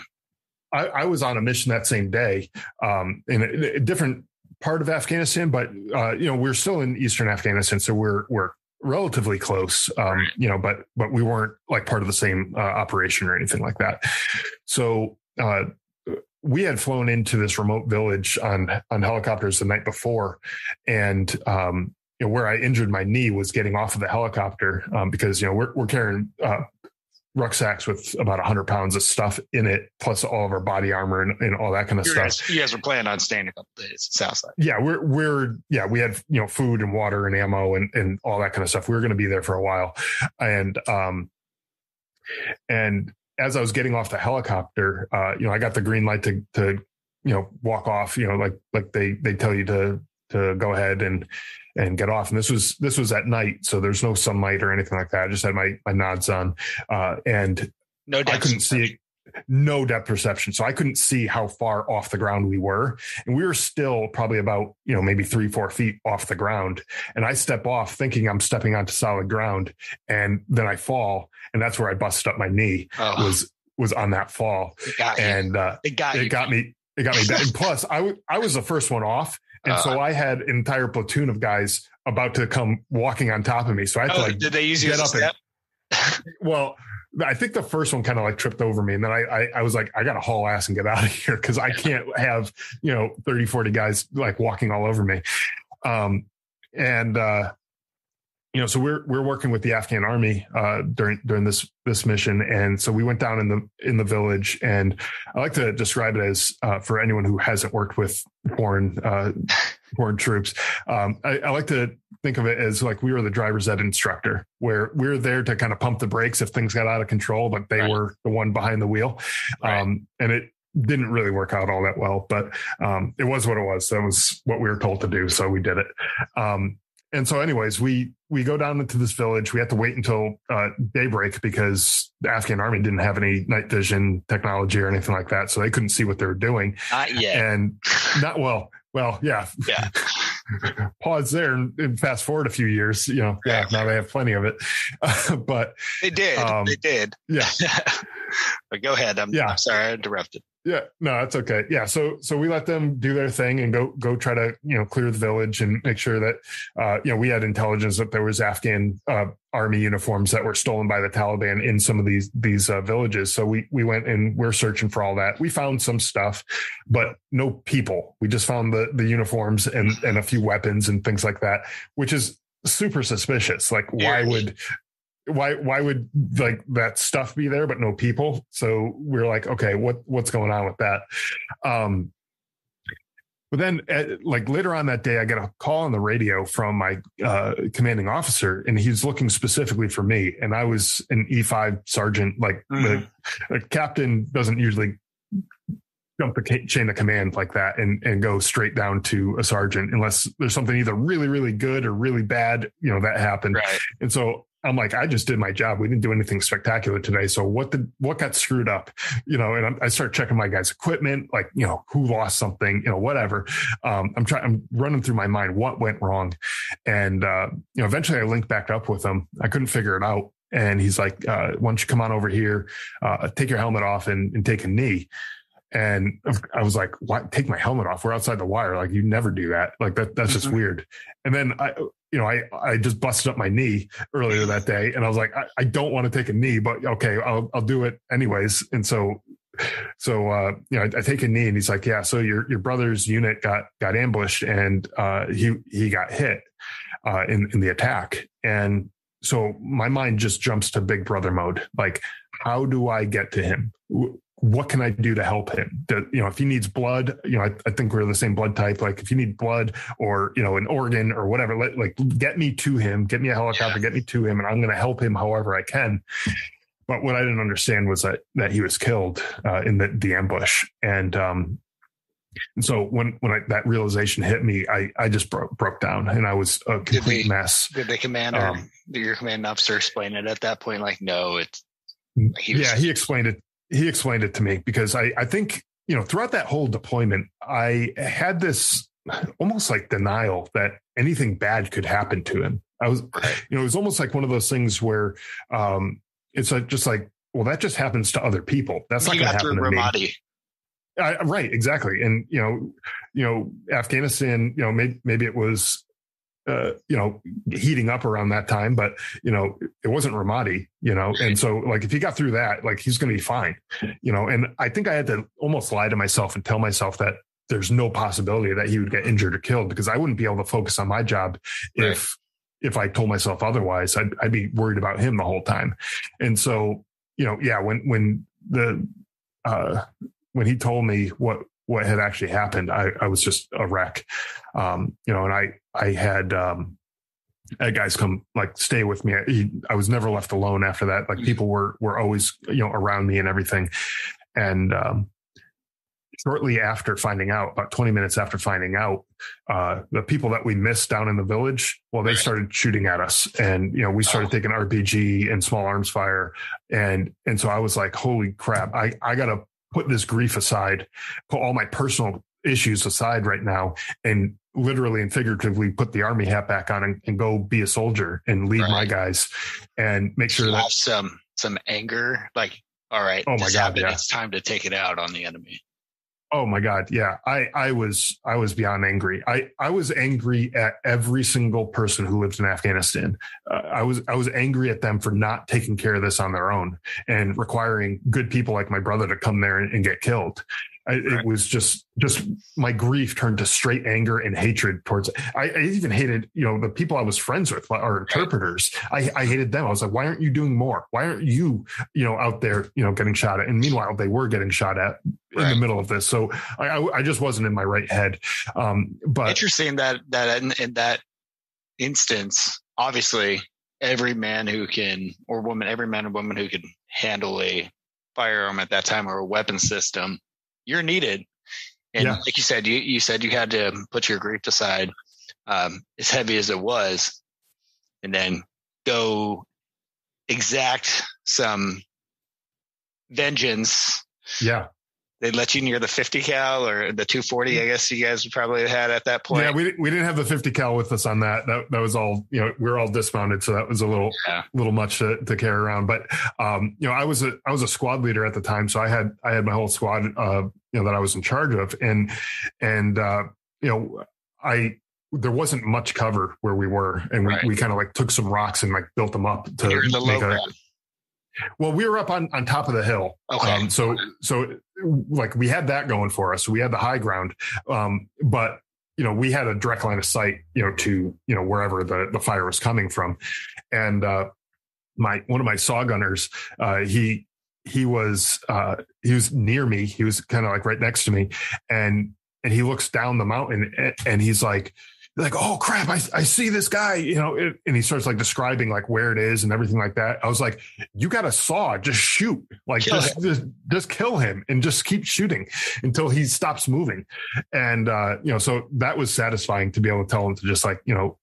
I, I was on a mission that same day um, in a, a different part of Afghanistan, but uh, you know we're still in eastern Afghanistan, so we're we're relatively close. Um. You know, but but we weren't like part of the same uh, operation or anything like that. So uh, we had flown into this remote village on on helicopters the night before, and um, you know, where I injured my knee was getting off of the helicopter um, because you know we're we're carrying uh, rucksacks with about 100 pounds of stuff in it, plus all of our body armor and, and all that kind of You stuff. guys, you guys were planning on staying a couple days south side. Yeah, we're we're yeah, we had you know food and water and ammo and and all that kind of stuff. We were going to be there for a while, and um, and as I was getting off the helicopter, uh, you know, I got the green light to to you know walk off. You know, like like they they tell you to to go ahead and and get off. And this was this was at night, so there's no sunlight or anything like that. I just had my my nods on, uh, and No I couldn't see perception. no depth perception. So I couldn't see how far off the ground we were. And we were still probably about, you know, maybe three, four feet off the ground. And I step off thinking I'm stepping onto solid ground. And then I fall. And that's where I busted up my knee Oh, was, was on that fall. it. And, uh, it got you. it got me, it got me bad. And plus I, w- I was the first one off. And Uh. so I had an entire platoon of guys about to come walking on top of me. So I had to Oh, like did they use get up and- well, I think the first one kind of like tripped over me. And then I, I, I was like, I got to haul ass and get out of here because I can't have, you know, 30, 40 guys like walking all over me. Um, and, uh, you know, so we're we're working with the Afghan army uh, during during this this mission, and so we went down in the in the village, and I like to describe it as uh, for anyone who hasn't worked with foreign uh, foreign troops. Um, I, I like to think of it as like we were the driver's ed instructor, where we are there to kind of pump the brakes if things got out of control, but they Right. were the one behind the wheel. Right. Um, and it didn't really work out all that well, but um, it was what it was. That was what we were told to do, so we did it. Um, and so, anyways, we we go down into this village. We have to wait until uh, daybreak because the Afghan army didn't have any night vision technology or anything like that, so they couldn't see what they were doing. Not yet. And not well, well, yeah, Yeah. pause there and, fast forward a few years. You know, yeah, now they have plenty of it. but They did. Um, they did. yeah, but go ahead. I'm, Yeah. I'm sorry I interrupted. Yeah, no, that's okay. Yeah, so so we let them do their thing and go go try to you know clear the village and make sure that uh, you know we had intelligence that there was Afghan uh, army uniforms that were stolen by the Taliban in some of these these uh, villages. So we we went and we're searching for all that. We found some stuff, but no people. We just found the the uniforms and and a few weapons and things like that, which is super suspicious. Like, why would why why would like that stuff be there but no people so we're like okay what what's going on with that um but then at, like later on that day i get a call on the radio from my uh commanding officer and he's looking specifically for me and i was an e5 sergeant like Mhm. the, the captain doesn't usually jump the chain of command like that and and go straight down to a sergeant unless there's something either really really good or really bad you know that happened Right. and so I'm like, I just did my job. We didn't do anything spectacular today. So what did what got screwed up? You know, and I'm, I start checking my guys' equipment, like you know, who lost something, you know, whatever. Um, I'm trying. I'm running through my mind what went wrong, and uh, you know, eventually I linked back up with him. I couldn't figure it out, and he's like, uh, "Why don't you come on over here, uh, take your helmet off, and, and take a knee." And I was like, "What? Take my helmet off? We're outside the wire. Like you never do that. Like that. That's just Mhm. weird." And then I, you know, I I just busted up my knee earlier that day, and I was like, I, I don't want to take a knee, but okay, I'll I'll do it anyways. And so so uh, you know, I, I, take a knee, and he's like, "Yeah." So your your brother's unit got got ambushed, and uh, he he got hit uh, in in the attack, and so my mind just jumps to Big Brother mode. Like, how do I get to him? What can I do to help him? To, you know, if he needs blood, you know, I, I, think we're the same blood type. Like, if you need blood or you know an organ or whatever, let, like get me to him, get me a helicopter, yeah. get me to him, and I'm going to help him however I can. But what I didn't understand was that that he was killed uh, in the, the ambush, and um, and so when when I, that realization hit me, I I just broke broke down, and I was a complete did mess. Did the commander, um, did your commanding officer, explain it at that point? Like, no, it's he was, yeah, he explained it. He explained it to me because I I think you know throughout that whole deployment, I had this almost like denial that anything bad could happen to him. I was, you know, it was almost like one of those things where um, it's like, just like, well, that just happens to other people. That's not going to happen to Ramadi. me. I, right, exactly. And you know, you know, Afghanistan. You know, maybe maybe it was, uh, you know, heating up around that time, but you know, it wasn't Ramadi. You know, and so like if he got through that, like he's going to be fine. You know, and I think I had to almost lie to myself and tell myself that there's no possibility that he would get injured or killed because I wouldn't be able to focus on my job right. if if I told myself otherwise, I'd, I'd be worried about him the whole time. And so, you know, yeah, when, when the, uh, when he told me what, what had actually happened, I, I was just a wreck. Um, you know, and I, I had, um, had guys come like stay with me. I, I was never left alone after that. Like people were, were always, you know, around me and everything. And, um, shortly after finding out, about 20 minutes after finding out, uh, the people that we missed down in the village, well, they started shooting at us and, you know, we started oh. taking RPG and small arms fire. And, and so I was like, holy crap, I, I got to put this grief aside, put all my personal issues aside right now and literally and figuratively put the army hat back on and, and go be a soldier and lead right. my guys and make sure that some, some anger, like, all right, oh my God, yeah. it's time to take it out on the enemy. Oh my God. Yeah. I, I was, I was beyond angry. I, I was angry at every single person who lived in Afghanistan. Uh, I was, I was angry at them for not taking care of this on their own and requiring good people like my brother to come there and, and get killed. I. It was just just my grief turned to straight anger and hatred towards. I, I even hated you know the people I was friends with, our interpreters. I, I hated them. I was like, why aren't you doing more? Why aren't you you know out there you know getting shot at? And meanwhile, they were getting shot at in right. the middle of this. So I, I, I just wasn't in my right head. Um, but interesting that that in, in that instance, obviously every man who can or woman, every man and woman who can handle a firearm at that time or a weapon system you're needed. And yeah. like you said, you, you said you had to put your grief aside, um, as heavy as it was, and then go exact some vengeance. Yeah they let you near the 50 cal or the 240 i guess you guys probably had at that point yeah we, we didn't have the 50 cal with us on that that, that was all you know we are all dismounted so that was a little yeah. little much to, to, carry around but um you know i was a i was a squad leader at the time so i had i had my whole squad uh you know that i was in charge of and and uh you know i there wasn't much cover where we were and we, right. we kind of like took some rocks and like built them up to make a ground. Well, we were up on, on top of the hill. Okay. Um, so, so like we had that going for us. We had the high ground. Um, but you know, we had a direct line of sight, you know, to, you know, wherever the, the fire was coming from. And, uh, my, one of my saw gunners, uh, he, he was, uh, he was near me. He was kind of like right next to me and, and he looks down the mountain and, and he's like, like, oh crap, I, I see this guy, you know, it, and he starts like describing like where it is and everything like that. I was like, you got a saw, just shoot, like just, just, just kill him and just keep shooting until he stops moving. And uh, you know, so that was satisfying to be able to tell him to just like, you know,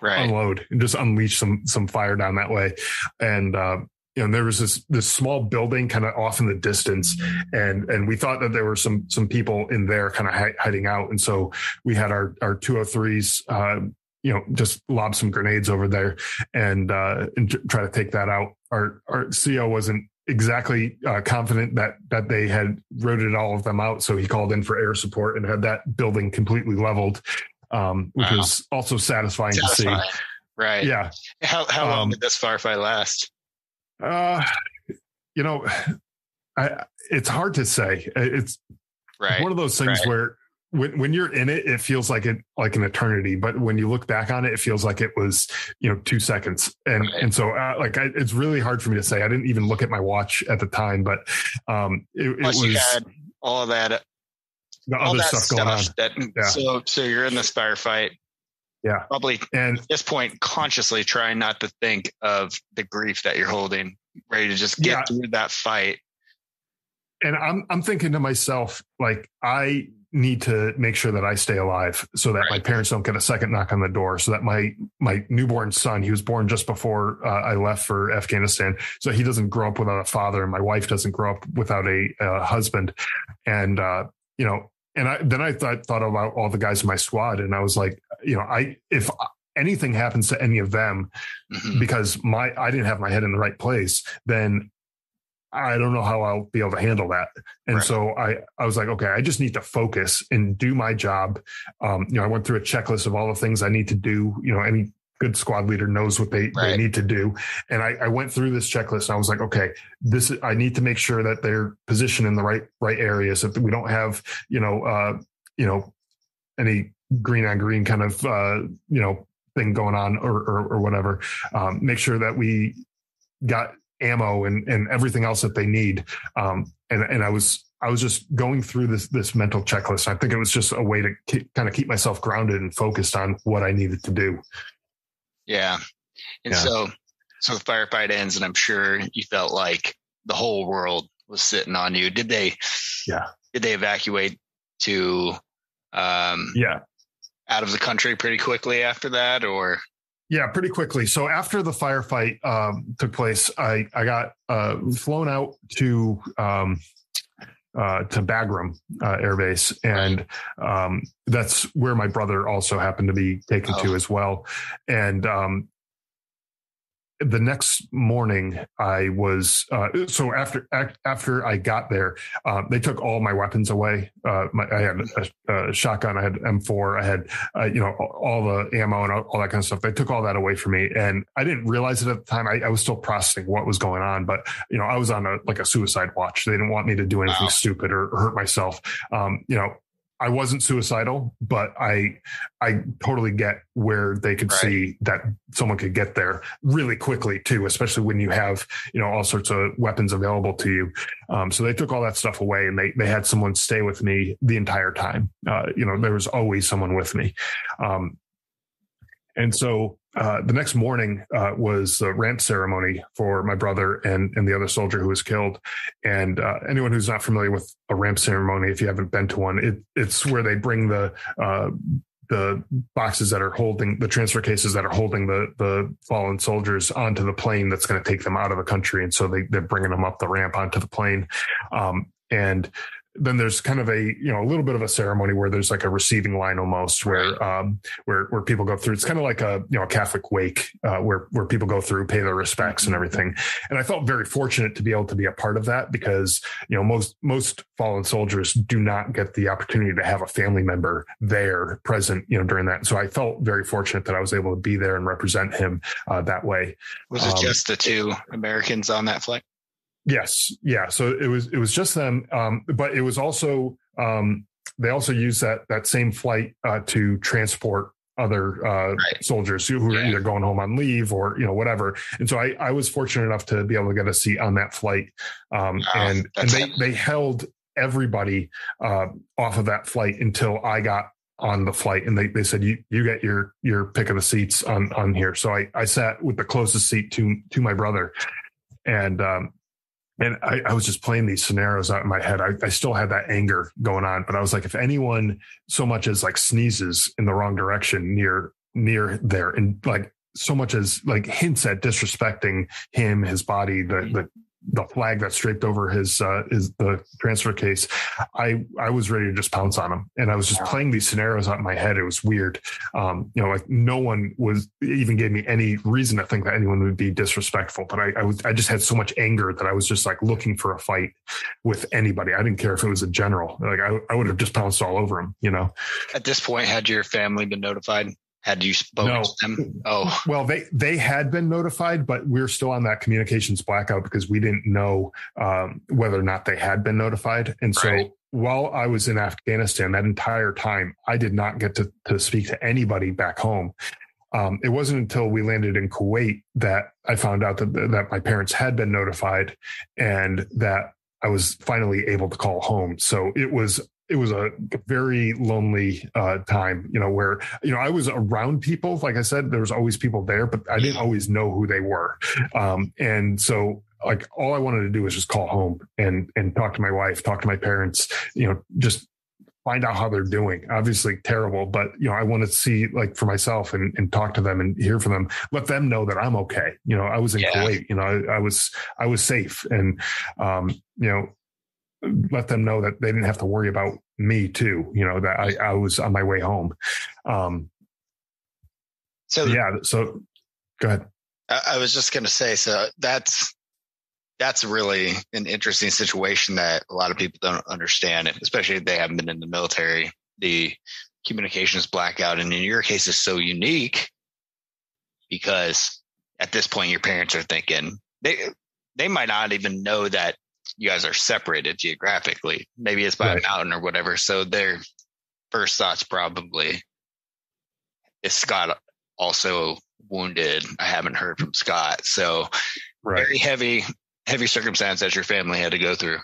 right. unload and just unleash some some fire down that way. And uh, you know, there was this this small building kind of off in the distance, and and we thought that there were some some people in there kind of hi- hiding out, and so we had our our 203s, uh, you know, just lob some grenades over there and uh, and try to take that out. Our our CO wasn't exactly uh, confident that that they had routed all of them out, so he called in for air support and had that building completely leveled, um, which wow. was also satisfying, satisfying, to see. Right. Yeah. How how long um, did this firefight last? Uh, you know, I, it's hard to say. It's right. one of those things right. where when when you're in it, it feels like it like an eternity. But when you look back on it, it feels like it was you know two seconds. And Right. and so uh, like I, it's really hard for me to say. I didn't even look at my watch at the time, but um, it, it was you had all of that, the all other that stuff going on. That Yeah. so so you're in this firefight. Yeah. Probably And at this point consciously trying not to think of the grief that you're holding, ready to just get Yeah. through that fight. and I'm I'm thinking to myself like I need to make sure that I stay alive so that my parents don't get a second knock on the door so that my my newborn son he was born just before uh, I left for Afghanistan so he doesn't grow up without a father and my wife doesn't grow up without a uh, husband and uh you know and I then I thought thought about all the guys in my squad and I was like you know I if anything happens to any of them Mhm. because my I didn't have my head in the right place, then I don't know how I'll be able to handle that. And Right. so I I was like, okay, I just need to focus and do my job. Um, you know, I went through a checklist of all the things I need to do. You know, any good squad leader knows what they, they need to do. And I, I went through this checklist and I was like, okay, this is, I need to make sure that they're positioned in the right right areas. If we don't have, you know, uh, you know, any green on green kind of uh, you know, thing going on or or, or whatever. Um, make sure that we got ammo and and everything else that they need. Um, and and I was I was just going through this this mental checklist. I think it was just a way to keep, kind of keep myself grounded and focused on what I needed to do. Yeah. And Yeah. so so the firefight ends and I'm sure you felt like the whole world was sitting on you. Did they Yeah. did they evacuate to um Yeah. Out of the country pretty quickly after that or Yeah, pretty quickly. So after the firefight um, took place, I I got uh, flown out to um, uh, to Bagram uh, Air Base, and um, that's where my brother also happened to be taken Oh. to as well. And um, the next morning, I was uh, so after after I got there, uh, they took all my weapons away. Uh, my, I had a, a shotgun, I had M4, I had uh, you know all the ammo and all, that kind of stuff. They took all that away from me, and I didn't realize it at the time. I, I was still processing what was going on, but you know I was on a like a suicide watch. They didn't want me to do anything Wow. stupid or, hurt myself. Um, you know. I wasn't suicidal, but I I totally get where they could Right. see that someone could get there really quickly too, especially when you have you know all sorts of weapons available to you. Um, so they took all that stuff away, and they they had someone stay with me the entire time. Uh, you know, there was always someone with me. Um, and so uh, the next morning uh, was the ramp ceremony for my brother and and the other soldier who was killed. And uh, anyone who's not familiar with a ramp ceremony, if you haven't been to one, it, it's where they bring the uh, the boxes that are holding the transfer cases that are holding the the fallen soldiers onto the plane that's going to take them out of the country. And so they they're bringing them up the ramp onto the plane. Um, and then there's kind of a you know a little bit of a ceremony where there's like a receiving line almost where um where where people go through. It's kind of like a you know a catholic wake uh, where where people go through pay their respects and everything. And i felt very fortunate to be able to be a part of that because you know most most fallen soldiers do not get the opportunity to have a family member there present you know during that. So i felt very fortunate that i was able to be there and represent him uh, that way. Was it Um, just the two Americans on that flight? Yes, yeah. So it was it was just them, um, but it was also um, they also used that that same flight uh, to transport other uh, Right. soldiers who, who were either going home on leave or you know whatever. And so I, I was fortunate enough to be able to get a seat on that flight, um, and and they they held everybody uh, off of that flight until I got on the flight and they, they said you you get your your pick of the seats on on here so i i sat with the closest seat to to my brother and um and I, I was just playing these scenarios out in my head. I, I still had that anger going on, but I was like, if anyone so much as like sneezes in the wrong direction near near there, and like so much as like hints at disrespecting him, his body, the mm-hmm. the the flag that's draped over his uh his the transfer case, I I was ready to just pounce on him, and I was just playing these scenarios out in my head. It was weird, um, you know, like no one was even gave me any reason to think that anyone would be disrespectful. But I, I was, I just had so much anger that I was just like looking for a fight with anybody. I didn't care if it was a general. Like I, I would have just pounced all over him, you know. At this point, had your family been notified? Had you spoken No. to them? Oh, Well, they they had been notified, but we're still on that communications blackout because we didn't know um, whether or not they had been notified. And so, Right. while I was in Afghanistan, that entire time, I did not get to to speak to anybody back home. Um, it wasn't until we landed in Kuwait that I found out that that my parents had been notified, and that I was finally able to call home. So it was it was a very lonely uh, time, you know, where you know I was around people. Like I said, there was always people there, but I didn't always know who they were. Um, and so, like, all I wanted to do was just call home and and talk to my wife, talk to my parents, you know, just find out how they're doing. Obviously, terrible, but you know, I want to see like for myself and and talk to them and hear from them. Let them know that I'm okay. You know, I was in Yeah. Kuwait. You know, I, I was I was safe, and um, you know let them know that they didn't have to worry about me too. You know that I, I was on my way home. Um, so yeah. So go ahead. I, I was just going to say, so that's that's really an interesting situation that a lot of people don't understand, especially if they haven't been in the military. The communications blackout, and in your case, is so unique because at this point, your parents are thinking they they might not even know that you guys are separated geographically. Maybe it's by Right. a mountain or whatever. So their first thoughts probably is Scott also wounded. I haven't heard from Scott. So Right. very heavy, heavy circumstance that your family had to go through.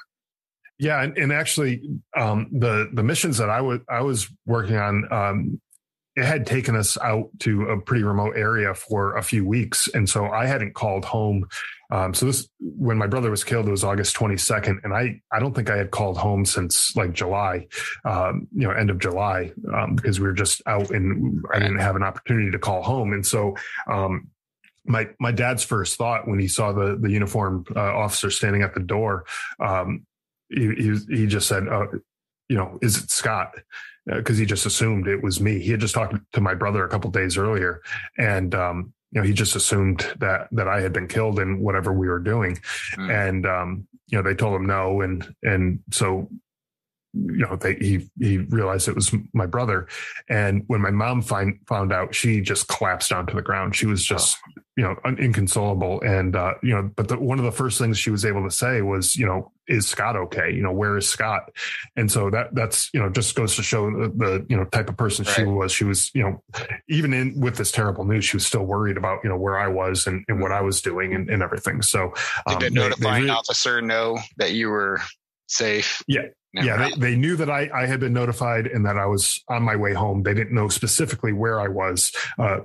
Yeah, and, and actually, um, the the missions that I was I was working on, um, it had taken us out to a pretty remote area for a few weeks, and so I hadn't called home. Um, so this, when my brother was killed, it was August twenty second, and I I don't think I had called home since like July, um, you know, end of July, um, because we were just out and I didn't have an opportunity to call home, and so. Um, my my dad's first thought when he saw the the uniformed uh, officer standing at the door um, he, he, he just said, uh, you know, is it Scott? Because he just assumed it was me. He had just talked to my brother a couple days earlier, and um, you know, he just assumed that that I had been killed in whatever we were doing, Mm. and um, you know, they told him no, and and so you know, they he he realized it was my brother, and when my mom find found out, she just collapsed onto the ground. She was just you know inconsolable, and uh, you know, but the, one of the first things she was able to say was, you know, is Scott okay? You know, where is Scott? And so that that's you know just goes to show the, the you know type of person she was. She was you know even in with this terrible news, she was still worried about you know where I was and, and what I was doing and, and everything. So Did um, the they- they notifying really- officer know that you were safe? Yeah. yeah, they, they knew that I, I had been notified and that I was on my way home. They didn't know specifically where I was. Uh,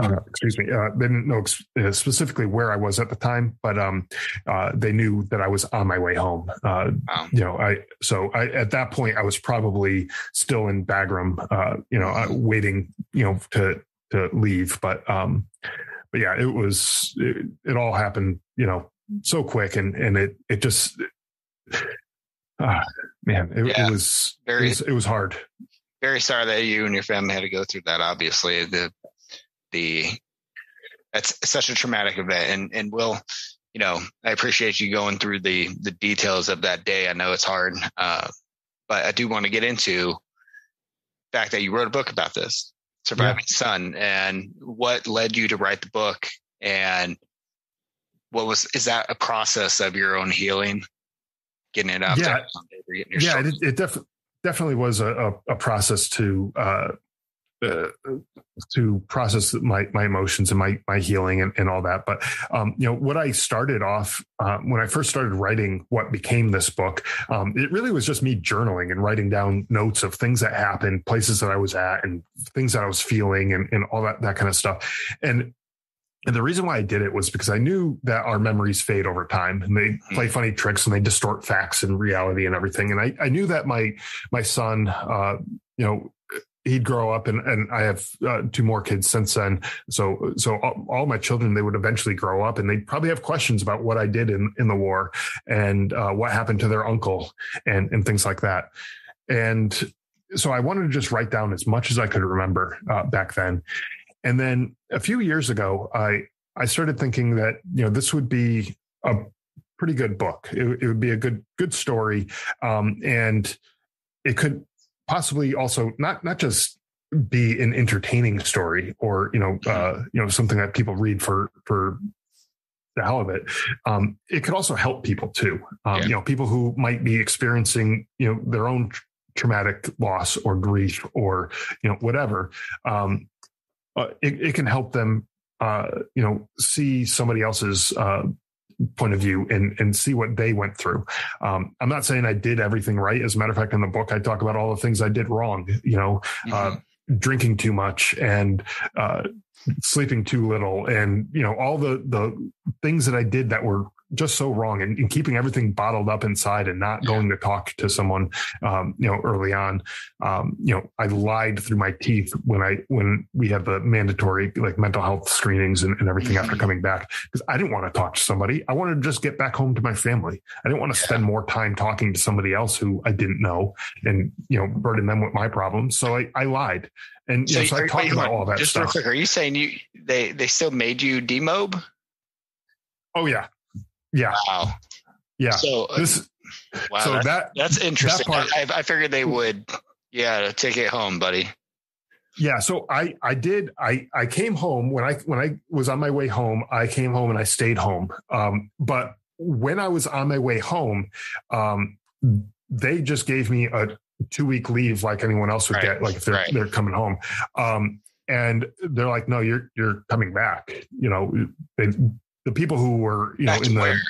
uh, excuse me. Uh, they didn't know ex- uh, specifically where I was at the time, but um, uh, they knew that I was on my way home. Uh, Wow. you know, I so I at that point I was probably still in Bagram, uh, you know, uh, waiting, you know, to to leave. But um, but yeah, it was it, it all happened, you know, so quick, and and it it just. Man, it, Yeah. it was Very- it was it was hard. very sorry that you and your family had to go through that. Obviously, the the that's such a traumatic event, and and will you know I appreciate you going through the the details of that day. I know it's hard, uh, but I do want to get into the fact that you wrote a book about this, surviving son, and what led you to write the book, and what was is that a process of your own healing, getting it out Yeah. there, yeah, it, it def- definitely was a, a, a process to uh, uh, to process my my emotions and my my healing and, and all that. But um, you know, what I started off uh, when I first started writing what became this book, um, it really was just me journaling and writing down notes of things that happened, places that I was at, and things that I was feeling, and, and all that that kind of stuff. And and the reason why I did it was because I knew that our memories fade over time and they play funny tricks and they distort facts and reality and everything. And I, I knew that my, my son, uh, you know, he'd grow up and, and I have uh, two more kids since then. So, so all, my children, they would eventually grow up and they'd probably have questions about what I did in, in the war and uh, what happened to their uncle and, and things like that. And so I wanted to just write down as much as I could remember uh, back then. And then a few years ago, I I started thinking that you know this would be a pretty good book. It, it would be a good good story, um, and it could possibly also not not just be an entertaining story or you know uh, you know something that people read for for the hell of it. Um, it could also help people too. Um, yeah. You know, people who might be experiencing you know their own traumatic loss or grief or you know whatever. Um, uh, it, it, can help them uh, you know see somebody else's uh, point of view and and see what they went through. Um, I'm not saying I did everything right. As a matter of fact, in the book, I talk about all the things I did wrong. You know, uh, mm-hmm. drinking too much and uh, sleeping too little, and you know all the the things that I did that were just so wrong and, and, keeping everything bottled up inside and not going to talk to someone um, you know early on. Um, you know i lied through my teeth when i when we had the mandatory like mental health screenings and, and everything mm-hmm. after coming back because i didn't want to talk to somebody. I wanted to just get back home to my family. I didn't want to spend more time talking to somebody else who i didn't know and you know burden them with my problems. So i, I lied. And so, know, so I talked about all that just stuff. Real quick, are you saying you they they still made you demob? Oh yeah, yeah. Wow. Yeah. So uh, this. Wow, so that's, that that's interesting. That part, I, I figured they would. Yeah, take it home, buddy. Yeah, so I I did I I came home when I when I was on my way home I came home and I stayed home. Um, but when I was on my way home, um, they just gave me a two week leave like anyone else would right. get, like if they're right. they're coming home. Um, and they're like, no, you're you're coming back. You know, they the people who were you know in the where?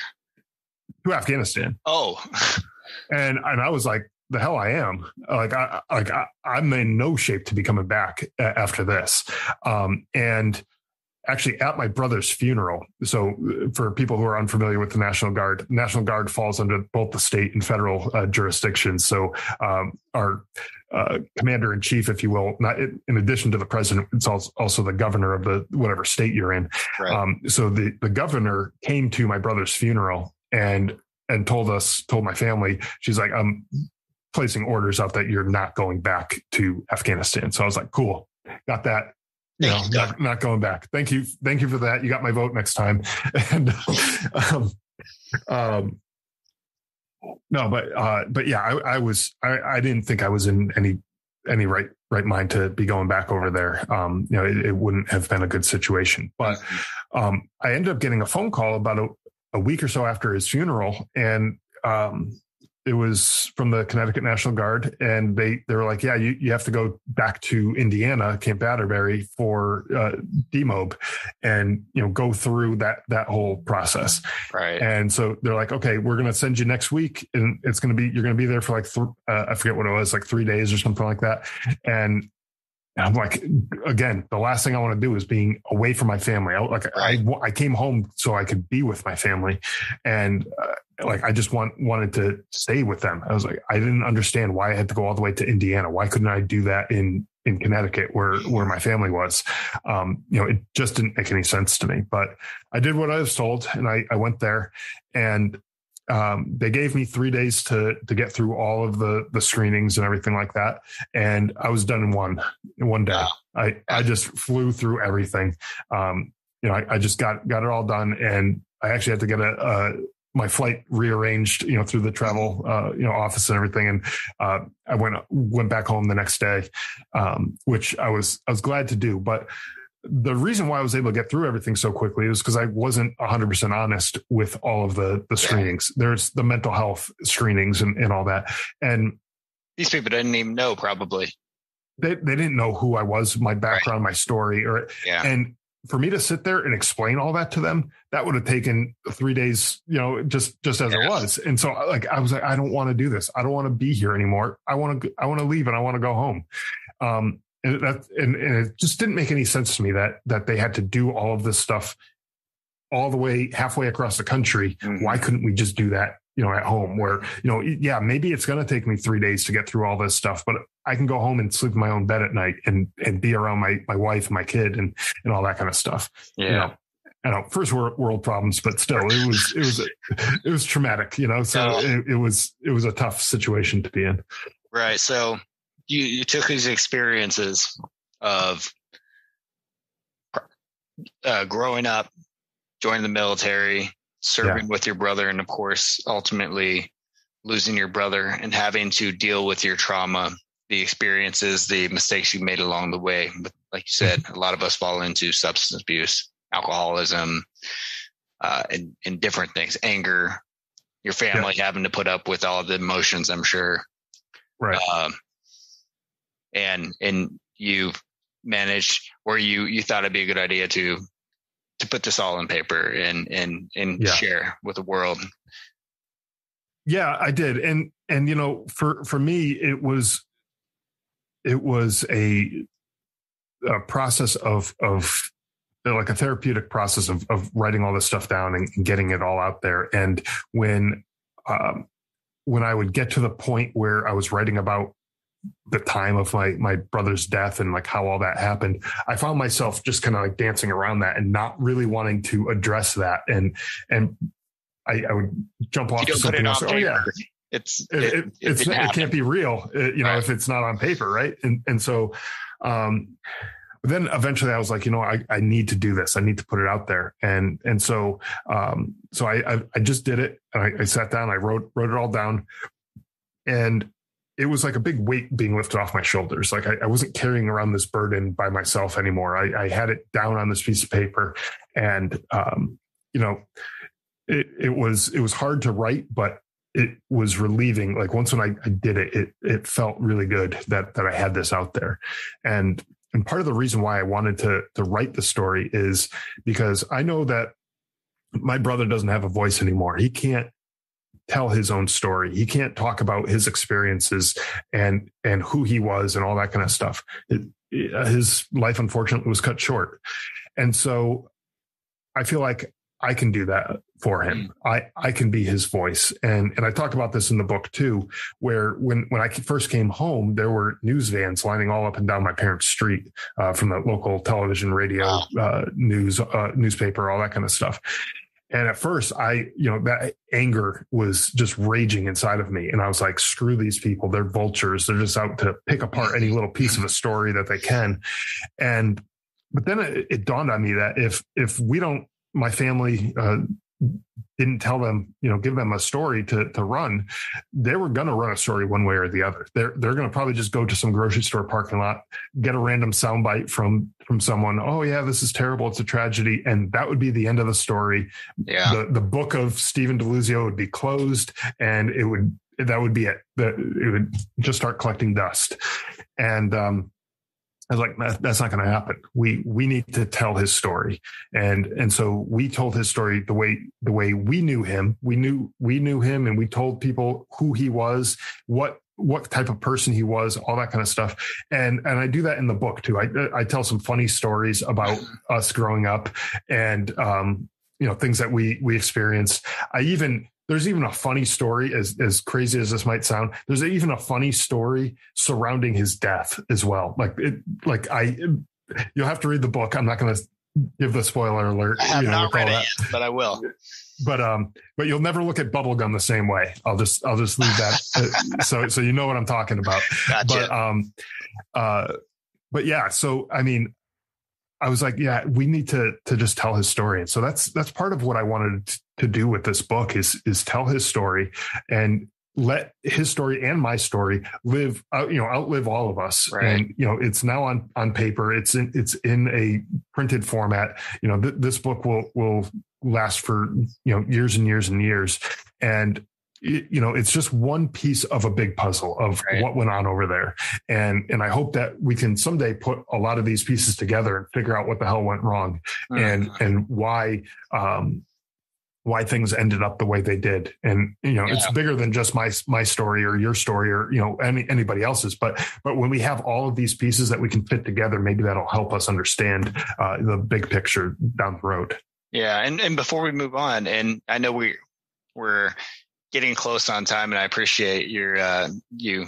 to Afghanistan. Oh, and and I was like, the hell I am. Like I like I, am in no shape to be coming back after this. Um, and actually at my brother's funeral. So uh, for people who are unfamiliar with the National Guard, National Guard falls under both the state and federal uh, jurisdictions. So um, our uh, commander in chief, if you will, not in addition to the president, it's also the governor of the whatever state you're in. Right. Um, so the the governor came to my brother's funeral and and told us, told my family, she's like, I'm placing orders out that you're not going back to Afghanistan. So I was like, cool, got that. You know, not, not going back. Thank you, thank you for that. You got my vote next time. And um, um, no, but uh, but yeah, I, I was I, I didn't think I was in any any right right mind to be going back over there. Um, you know, it, it, wouldn't have been a good situation. But um, I ended up getting a phone call about a, a week or so after his funeral, and um, it was from the Connecticut National Guard, and they they were like, "Yeah, you, you have to go back to Indiana, Camp Atterbury for uh, demob, and you know go through that that whole process." Right. And so they're like, "Okay, we're going to send you next week, and it's going to be you're going to be there for like th- uh, I forget what it was, like three days or something like that." And and I'm like, again, the last thing I want to do is being away from my family. I, like. I, I came home so I could be with my family, and uh, like I just want wanted to stay with them. I was like, I didn't understand why I had to go all the way to Indiana. Why couldn't I do that in in Connecticut where where my family was? Um, you know, it just didn't make any sense to me. But I did what I was told, and I I went there, and um, they gave me three days to to get through all of the the screenings and everything like that, and I was done in one in one day. I I just flew through everything. Um, you know, I, I, just got got it all done, and I actually had to get a, a my flight rearranged, you know, through the travel, uh, you know, office and everything. And, uh, I went, went back home the next day, um, which I was, I was glad to do. But the reason why I was able to get through everything so quickly is because I wasn't 100% honest with all of the the screenings. There's the mental health screenings and, and all that. And these people didn't even know probably. They, they didn't know who I was, my background, right. my story, or yeah. and for me to sit there and explain all that to them, that would have taken three days, you know, just just as it was. And so, like, I was like, I don't want to do this. I don't want to be here anymore. I want to, I want to leave, and I want to go home. Um, and that and, and it just didn't make any sense to me that that they had to do all of this stuff all the way halfway across the country mm-hmm. why couldn't we just do that you know at home where you know yeah maybe it's going to take me three days to get through all this stuff but i can go home and sleep in my own bed at night and and be around my my wife and my kid and and all that kind of stuff yeah you know, I know first world, world problems, but still, it was it was it was traumatic, you know. So it, it was it was a tough situation to be in. Right. So you, you took these experiences of uh, growing up, joining the military, serving yeah. with your brother, and of course, ultimately losing your brother and having to deal with your trauma the experiences, the mistakes you made along the way. But like you said, a lot of us fall into substance abuse, alcoholism, uh, and, and different things, anger, your family yeah. having to put up with all the emotions, I'm sure. Right. Um, and, and you managed or you, you thought it'd be a good idea to, to put this all in paper and, and, and yeah. share with the world. Yeah, I did. And, and, you know, for, for me, it was, it was a, a process of, of like a therapeutic process of, of writing all this stuff down and, and getting it all out there. And when, um, when I would get to the point where I was writing about the time of my my brother's death and like how all that happened i found myself just kind of like dancing around that and not really wanting to address that and and i, I would jump off to something else oh yeah it's it, it, it, it's, it can't be real you know right. if it's not on paper right and and so um then eventually I was like, you know, I, I need to do this. I need to put it out there. And, and so, um, so I, I, I just did it. and I, I sat down, I wrote, wrote it all down and it was like a big weight being lifted off my shoulders. Like I, I wasn't carrying around this burden by myself anymore. I, I, had it down on this piece of paper and, um, you know, it, it was, it was hard to write, but it was relieving. Like once when I, I did it, it, it felt really good that, that I had this out there. And and part of the reason why I wanted to to write the story is because I know that my brother doesn't have a voice anymore. He can't tell his own story. He can't talk about his experiences and and who he was and all that kind of stuff. It, his life unfortunately was cut short. And so I feel like I can do that for him. Mm. I, I can be his voice. And, and I talk about this in the book too, where when, when I first came home, there were news vans lining all up and down my parents' street, uh, from the local television, radio, uh, news, uh, newspaper, all that kind of stuff. And at first, I, you know, that anger was just raging inside of me. And I was like, screw these people. They're vultures. They're just out to pick apart any little piece of a story that they can. And, but then it, it dawned on me that if, if we don't my family uh, didn't tell them, you know, give them a story to to run, they were going to run a story one way or the other. They're they're going to probably just go to some grocery store parking lot, get a random soundbite from from someone. Oh yeah, this is terrible. It's a tragedy, and that would be the end of the story. Yeah, the the book of Stephen DeLuzio would be closed, and it would that would be it. That it would just start collecting dust, and um, I was like, that's not going to happen. We we need to tell his story, and and so we told his story the way the way we knew him. We knew we knew him, and we told people who he was, what what type of person he was, all that kind of stuff. And and I do that in the book too. I I tell some funny stories about us growing up, and um, you know things that we we experienced. I even there's even a funny story as as crazy as this might sound there's even a funny story surrounding his death as well. Like it like i you'll have to read the book. I'm not going to give the spoiler alert i have you know, not read it yet, but i will. But um but you'll never look at bubblegum the same way. I'll just i'll just leave that uh, so so you know what i'm talking about. Gotcha. but um uh but yeah so i mean I was like, yeah, we need to to just tell his story. And so that's that's part of what I wanted to do with this book is is tell his story and let his story and my story live out, you know, outlive all of us. Right. And, you know, it's now on, on paper. It's in, it's in a printed format. You know, th- this book will, will last for, you know, years and years and years. And you know it's just one piece of a big puzzle of right. what went on over there and and i hope that we can someday put a lot of these pieces together and figure out what the hell went wrong mm-hmm. and and why um why things ended up the way they did and you know yeah. it's bigger than just my my story or your story or you know any anybody else's but but when we have all of these pieces that we can fit together maybe that'll help us understand uh, the big picture down the road yeah and and before we move on and i know we we're getting close on time, and I appreciate your uh, you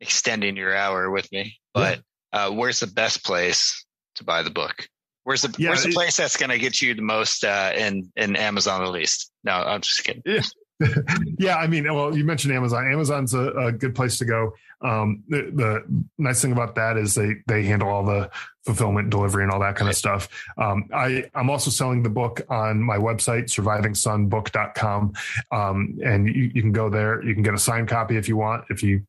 extending your hour with me. But yeah. uh, where's the best place to buy the book? Where's the yeah, Where's the place that's going to get you the most uh, in in Amazon the least? No, I'm just kidding. Yeah. yeah, I mean, well, you mentioned Amazon. Amazon's a, a good place to go. Um, the, the, nice thing about that is they they handle all the fulfillment, delivery, and all that kind of stuff. Um, I I'm also selling the book on my website, survivingsonbook.com, um, and you, you can go there. You can get a signed copy if you want. If you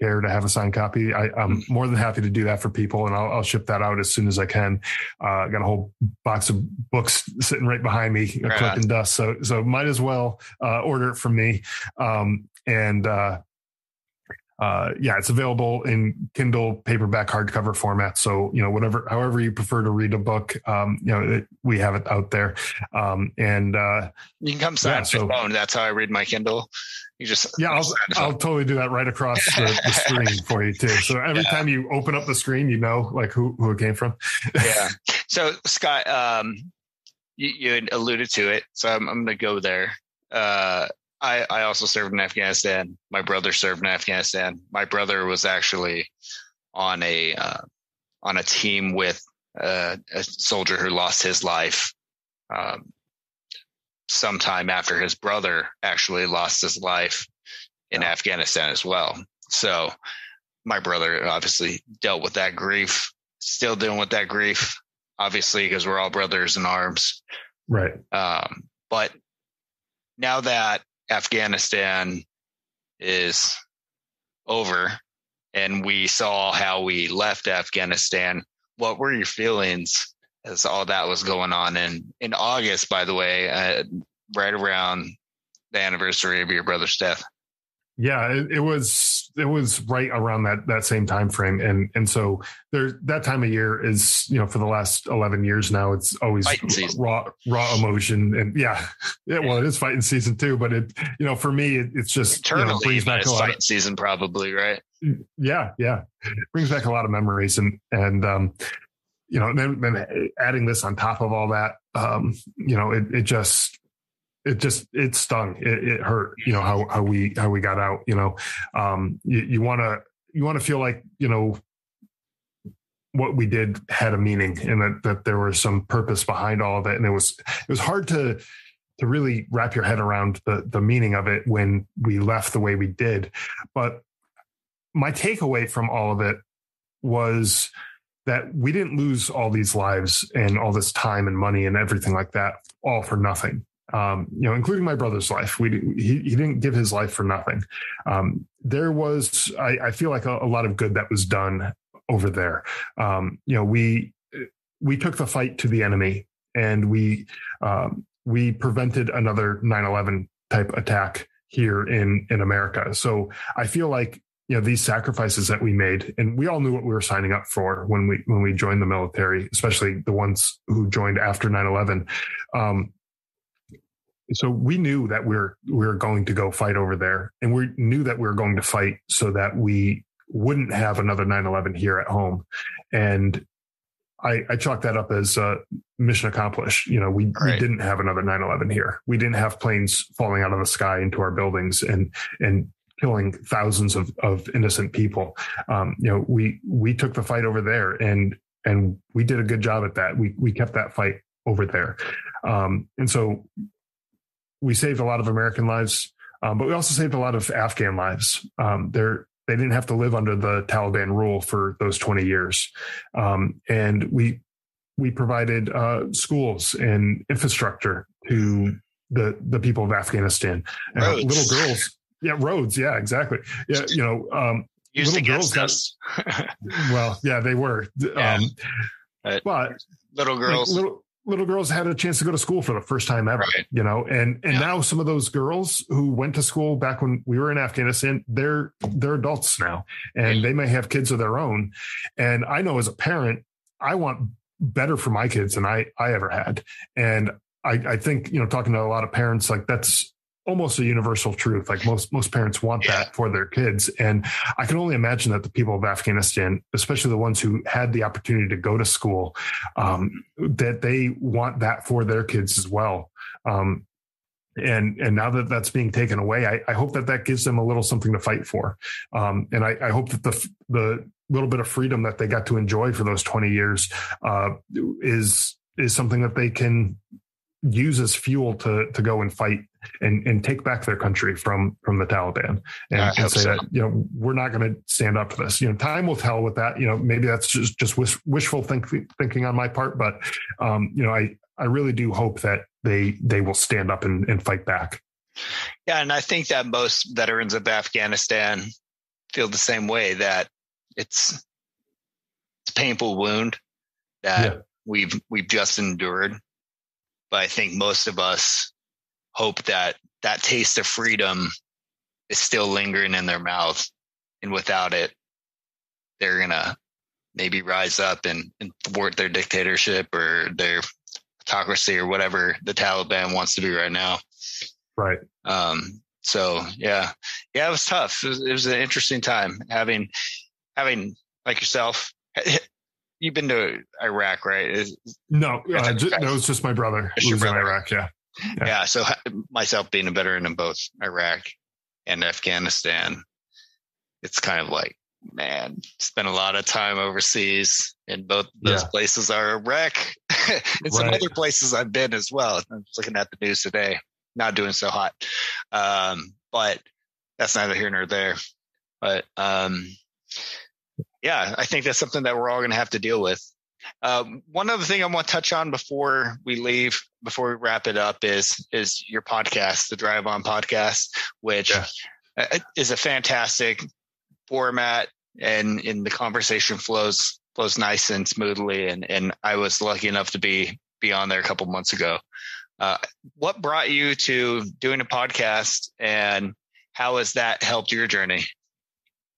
care to have a signed copy, I, am mm. more than happy to do that for people, and I'll, I'll ship that out as soon as I can. Uh, I got a whole box of books sitting right behind me, right collecting on. dust. So so might as well uh, order it from me. Um, and uh, uh, yeah, it's available in Kindle, paperback, hardcover format. So you know, whatever, however you prefer to read a book, um, you know, it, we have it out there. Um, and uh, you can come sign yeah, so, phone. That's how I read my Kindle. You just yeah, I'll, I'll totally do that right across the, the screen for you too. So every yeah. time you open up the screen, you know like who who it came from. yeah. So Scott, um, you, you alluded to it, so I'm, I'm going to go there. Uh, I, I also served in Afghanistan. My brother served in Afghanistan. My brother was actually on a uh, on a team with uh, a soldier who lost his life um, sometime after his brother actually lost his life in yeah. Afghanistan as well. So my brother obviously dealt with that grief, still dealing with that grief, obviously because we're all brothers in arms. Right. Um, but now that Afghanistan is over and we saw how we left Afghanistan. What were your feelings as all that was going on? And in August, by the way, uh, right around the anniversary of your brother's death. Yeah, it, it, was it was right around that that same time frame, and and so there that time of year is you know for the last eleven years now it's always raw raw emotion and yeah yeah well it is fighting season too, but it you know for me it, it's just you know, brings back a lot fighting of, season probably right yeah yeah it brings back a lot of memories and and um you know then, then adding this on top of all that um you know it it just it just it stung. It, it, hurt you know how how we how we got out you know. Um you want to you want to feel like you know what we did had a meaning and that that there was some purpose behind all of it. And it was it was hard to to really wrap your head around the the meaning of it when we left the way we did. But my takeaway from all of it was that we didn't lose all these lives and all this time and money and everything like that all for nothing um, you know, including my brother's life. We he, he didn't give his life for nothing. Um, there was, I, I feel like a, a, lot of good that was done over there. Um, you know, we we took the fight to the enemy, and we um, we prevented another 9/11 type attack here in in America. So I feel like you know these sacrifices that we made and we all knew what we were signing up for when we when we joined the military especially the ones who joined after 9-11 um, so we knew that we we're we we're going to go fight over there and we knew that we were going to fight so that we wouldn't have another 9-11 here at home and I, I chalk that up as uh, mission accomplished. You know, we, right. we didn't have another 9-11 here. We didn't have planes falling out of the sky into our buildings and, and killing thousands of, of innocent people. Um, you know, we, we took the fight over there and, and we did a good job at that. We, we kept that fight over there. Um, and so we saved a lot of American lives, um, but we also saved a lot of Afghan lives. Um, they're, they didn't have to live under the Taliban rule for those 20 years. Um, and we, we provided uh, schools and infrastructure to the, the people of Afghanistan. Uh, little girls. Yeah, roads. Yeah, exactly. Yeah, you know, um, little girls got, well, yeah, they were. Yeah. Um, but little girls, like, little, little girls had a chance to go to school for the first time ever right. you know and and yeah. now some of those girls who went to school back when we were in afghanistan they're they're adults now and they may have kids of their own and i know as a parent i want better for my kids than i i ever had and i i think you know talking to a lot of parents like that's almost a universal truth. Like most most parents want that for their kids, and I can only imagine that the people of Afghanistan, especially the ones who had the opportunity to go to school, um, that they want that for their kids as well. Um, and and now that that's being taken away, I, I, hope that that gives them a little something to fight for. Um, and I, I, hope that the the little bit of freedom that they got to enjoy for those twenty years uh, is is something that they can use as fuel to to go and fight and and take back their country from from the Taliban and, and say so. that you know we're not going to stand up for this. You know, time will tell with that. You know, maybe that's just just wish, wishful think, thinking on my part, but um, you know, I I really do hope that they they will stand up and, and fight back. Yeah, and I think that most veterans of Afghanistan feel the same way that it's it's a painful wound that yeah. we've we've just endured. But I think most of us hope that that taste of freedom is still lingering in their mouth, and without it, they're gonna maybe rise up and, and thwart their dictatorship or their autocracy or whatever the Taliban wants to be right now. Right. Um, so yeah, yeah, it was tough. It was, it was, an interesting time having, having like yourself. You've been to Iraq, right? No, uh, just, no, it's just my brother who's in Iraq. Yeah. yeah. Yeah. So myself being a veteran in both Iraq and Afghanistan, it's kind of like, man, spent a lot of time overseas and both those yeah. places are a wreck. and right. some other places I've been as well. I'm looking at the news today not doing so hot. Um, but that's neither here nor there. But um, yeah, I think that's something that we're all going to have to deal with. Uh, one other thing I want to touch on before we leave, before we wrap it up, is is your podcast, the DriveOn Podcast, which yeah. Is a fantastic format, and in the conversation flows flows nice and smoothly. And and I was lucky enough to be be on there a couple months ago, uh, what brought you to doing a podcast and how has that helped your journey?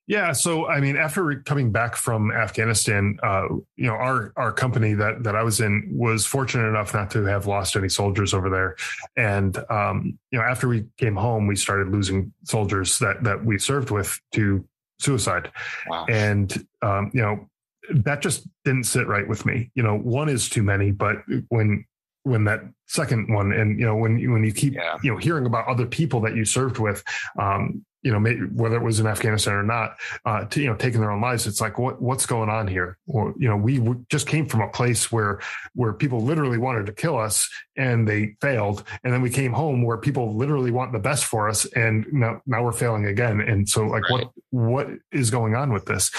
Yeah, so I mean, after coming back from Afghanistan, uh, you know, our our company that that I was in was fortunate enough not to have lost any soldiers over there, and um, you know, after we came home, we started losing soldiers that that we served with to suicide, wow. and um, you know, that just didn't sit right with me. You know, one is too many, but when when that second one and you know when you when you keep yeah. you know hearing about other people that you served with um you know whether it was in afghanistan or not uh to you know taking their own lives it's like what what's going on here well you know we just came from a place where where people literally wanted to kill us and they failed and then we came home where people literally want the best for us and now now we're failing again and so like right. what what is going on with this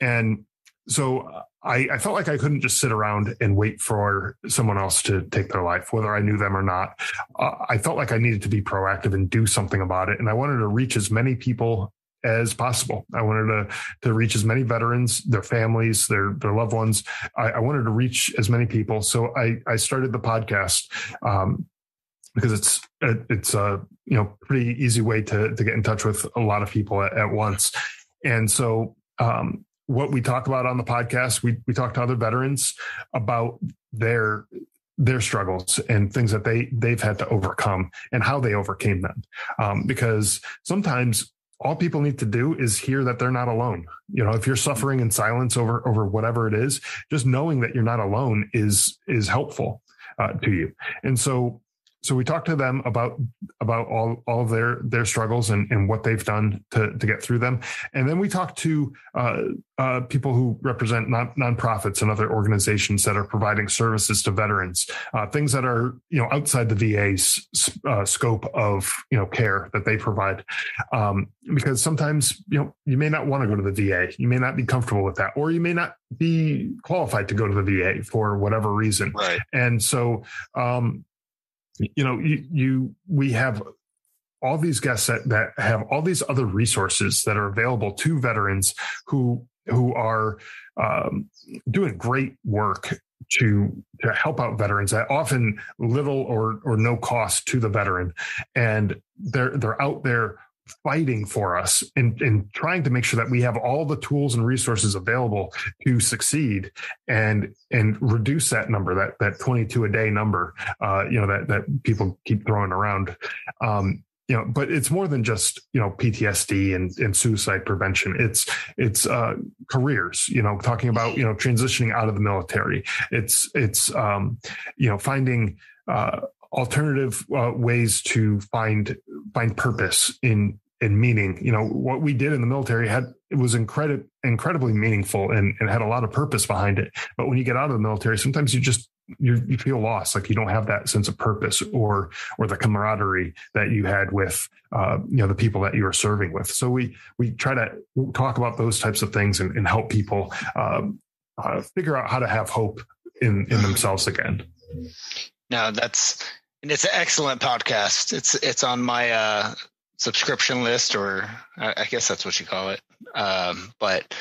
and so I, I, felt like I couldn't just sit around and wait for someone else to take their life, whether I knew them or not. Uh, I felt like I needed to be proactive and do something about it. And I wanted to reach as many people as possible. I wanted to, to reach as many veterans, their families, their, their loved ones. I, I wanted to reach as many people. So I, I started the podcast. Um, because it's it's a you know pretty easy way to to get in touch with a lot of people at, at once, and so um, what we talk about on the podcast. We we talk to other veterans about their their struggles and things that they they've had to overcome and how they overcame them. Um, because sometimes all people need to do is hear that they're not alone. You know, if you're suffering in silence over over whatever it is, just knowing that you're not alone is is helpful uh, to you. And so so we talked to them about about all all of their their struggles and, and what they've done to to get through them, and then we talked to uh, uh, people who represent non nonprofits and other organizations that are providing services to veterans, uh, things that are you know outside the VA's uh, scope of you know care that they provide, um, because sometimes you know you may not want to go to the VA, you may not be comfortable with that, or you may not be qualified to go to the VA for whatever reason, right. and so. Um, you know, you, you we have all these guests that, that have all these other resources that are available to veterans who who are um, doing great work to to help out veterans at often little or or no cost to the veteran. And they're they're out there fighting for us and, and trying to make sure that we have all the tools and resources available to succeed and and reduce that number that that 22 a day number uh, you know that that people keep throwing around. Um, you know but it's more than just you know ptsd and, and suicide prevention. It's it's uh, careers you know talking about you know transitioning out of the military. It's it's um, you know finding uh, alternative uh, ways to find find purpose in in meaning. You know, what we did in the military had it was incredible incredibly meaningful and, and had a lot of purpose behind it. But when you get out of the military, sometimes you just you, you feel lost, like you don't have that sense of purpose or or the camaraderie that you had with uh, you know the people that you were serving with. So we we try to talk about those types of things and, and help people um, uh, figure out how to have hope in in themselves again. No, that's and it's an excellent podcast. It's it's on my uh, subscription list, or I guess that's what you call it. Um, but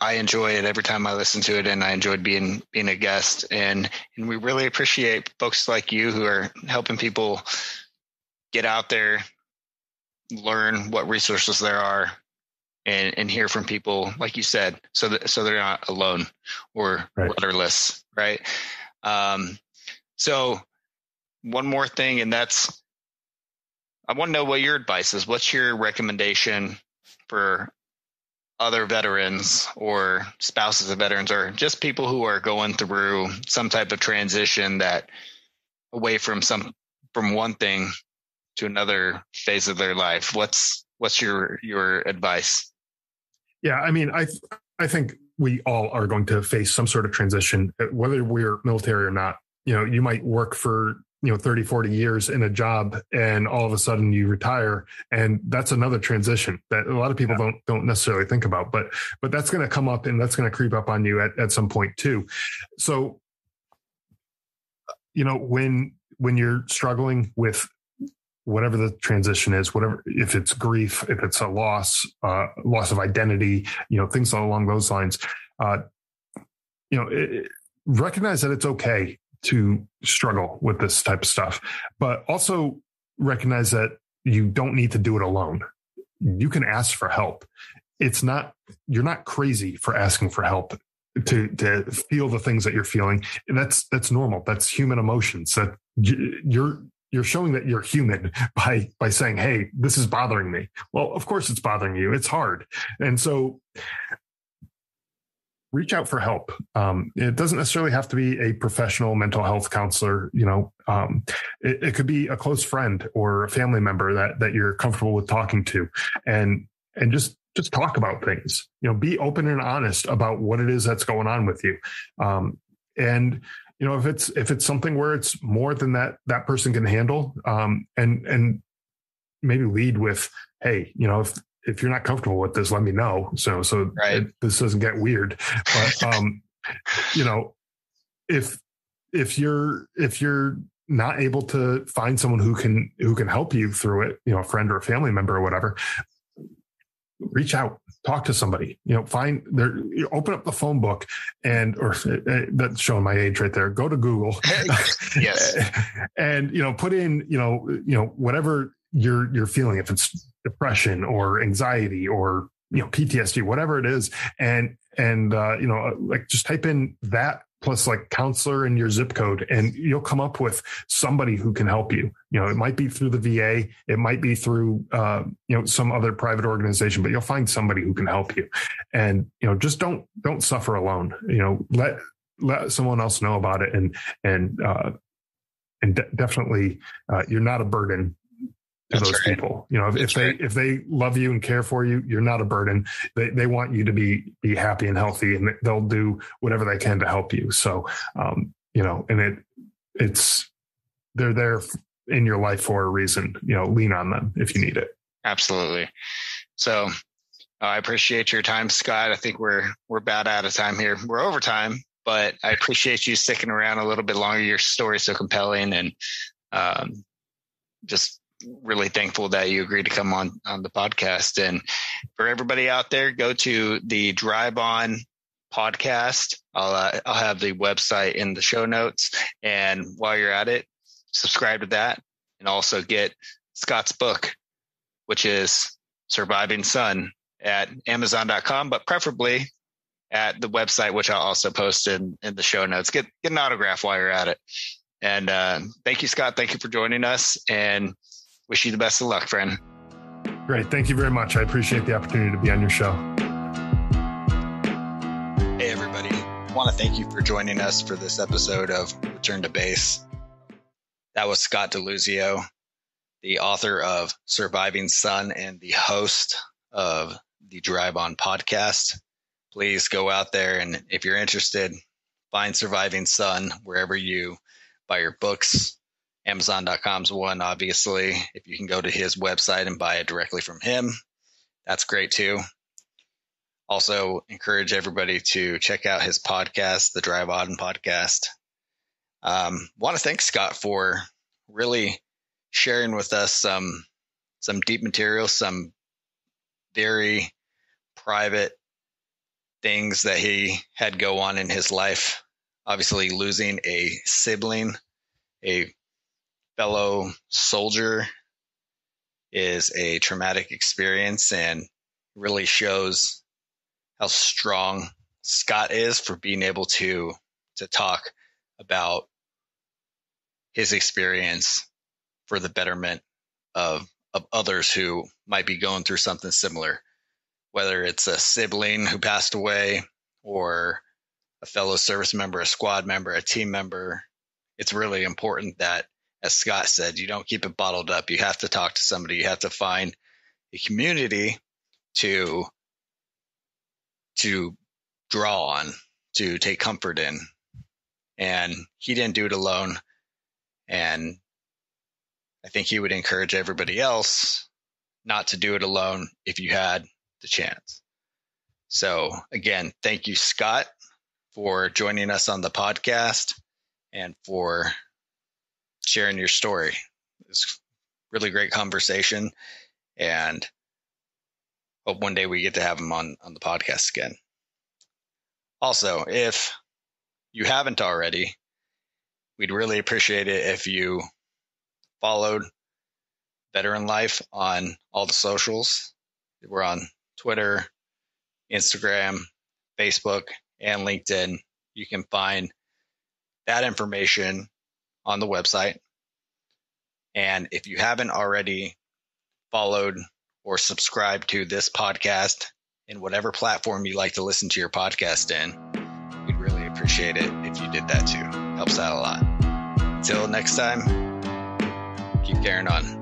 I enjoy it every time I listen to it, and I enjoyed being being a guest. and And we really appreciate folks like you who are helping people get out there, learn what resources there are, and and hear from people like you said, so that so they're not alone or right. rudderless, right? Um, so one more thing, and that's I want to know what your advice is. What's your recommendation for other veterans or spouses of veterans or just people who are going through some type of transition that away from some from one thing to another phase of their life? What's what's your your advice? Yeah i mean i i think we all are going to face some sort of transition whether we're military or not. You know you might work for you know 30 40 years in a job and all of a sudden you retire and that's another transition that a lot of people yeah. don't don't necessarily think about but but that's going to come up and that's going to creep up on you at, at some point too so you know when when you're struggling with whatever the transition is whatever if it's grief if it's a loss uh loss of identity you know things along those lines uh you know it, recognize that it's okay to struggle with this type of stuff, but also recognize that you don't need to do it alone. You can ask for help. It's not, you're not crazy for asking for help to, to feel the things that you're feeling. And that's, that's normal. That's human emotions that you're, you're showing that you're human by by saying hey this is bothering me well of course it's bothering you it's hard and so reach out for help. Um, it doesn't necessarily have to be a professional mental health counselor. You know, um, it, it, could be a close friend or a family member that that you're comfortable with talking to, and and just just talk about things. You know, be open and honest about what it is that's going on with you. Um, and you know, if it's if it's something where it's more than that that person can handle, um, and and maybe lead with, hey, you know, if if you're not comfortable with this, let me know. So, so right. it, this doesn't get weird. But, um, you know, if, if you're, if you're not able to find someone who can, who can help you through it, you know, a friend or a family member or whatever, reach out, talk to somebody, you know, find there, you open up the phone book and, or uh, that's showing my age right there. Go to Google. yes. and, you know, put in, you know, you know, whatever you're, you're feeling, if it's depression or anxiety or you know PTSD, whatever it is, and and uh, you know like just type in that plus like counselor in your zip code and you'll come up with somebody who can help you. You know it might be through the va it might be through uh, you know some other private organization but you'll find somebody who can help you. And you know just don't don't suffer alone. You know let let someone else know about it and and uh and de- definitely uh, you're not a burden to That's those right. people. You know, if, if they right. if they love you and care for you, you're not a burden. They they want you to be be happy and healthy, and they'll do whatever they can to help you. So, um, you know, and it it's they're there in your life for a reason. You know, lean on them if you need it. Absolutely. So, uh, I appreciate your time, Scott. I think we're we're about out of time here. We're over time, but I appreciate you sticking around a little bit longer. Your story's so compelling, and um, just really thankful that you agreed to come on on the podcast. And for everybody out there, go to the DriveOn podcast. I'll uh, I'll have the website in the show notes. And while you're at it, subscribe to that, and also get Scott's book, which is Surviving Son, at Amazon.com, but preferably at the website, which I'll also post in, in the show notes. Get get an autograph while you're at it. And uh, thank you, Scott. Thank you for joining us. And Wish you the best of luck, friend. Great. Thank you very much. I appreciate the opportunity to be on your show. Hey, everybody. I want to thank you for joining us for this episode of Return to Base. That was Scott DeLuzio, the author of Surviving Son and the host of the DriveOn podcast. Please go out there and if you're interested, find Surviving Son wherever you buy your books, Amazon.com's one, obviously. If you can go to his website and buy it directly from him, that's great too. Also, encourage everybody to check out his podcast, the DriveOn podcast. Um, want to thank Scott for really sharing with us some some deep material, some very private things that he had go on in his life. Obviously, losing a sibling, a fellow soldier, is a traumatic experience and really shows how strong Scott is for being able to to talk about his experience for the betterment of of others who might be going through something similar whether it's a sibling who passed away or a fellow service member, a squad member, a team member. It's really important that, as Scott said, you don't keep it bottled up. You have to talk to somebody. You have to find a community to to draw on, to take comfort in. And he didn't do it alone. And I think he would encourage everybody else not to do it alone if you had the chance. So, again, thank you, Scott, for joining us on the podcast and for sharing your story. It's really great conversation and hope one day we get to have him on, on the podcast again. Also, if you haven't already, we'd really appreciate it if you followed VeteranLife on all the socials. We're on Twitter, Instagram, Facebook, and LinkedIn. You can find that information on the website. And if you haven't already followed or subscribed to this podcast in whatever platform you like to listen to your podcast in, we'd really appreciate it if you did that too. Helps out a lot. Until next time, keep carrying on.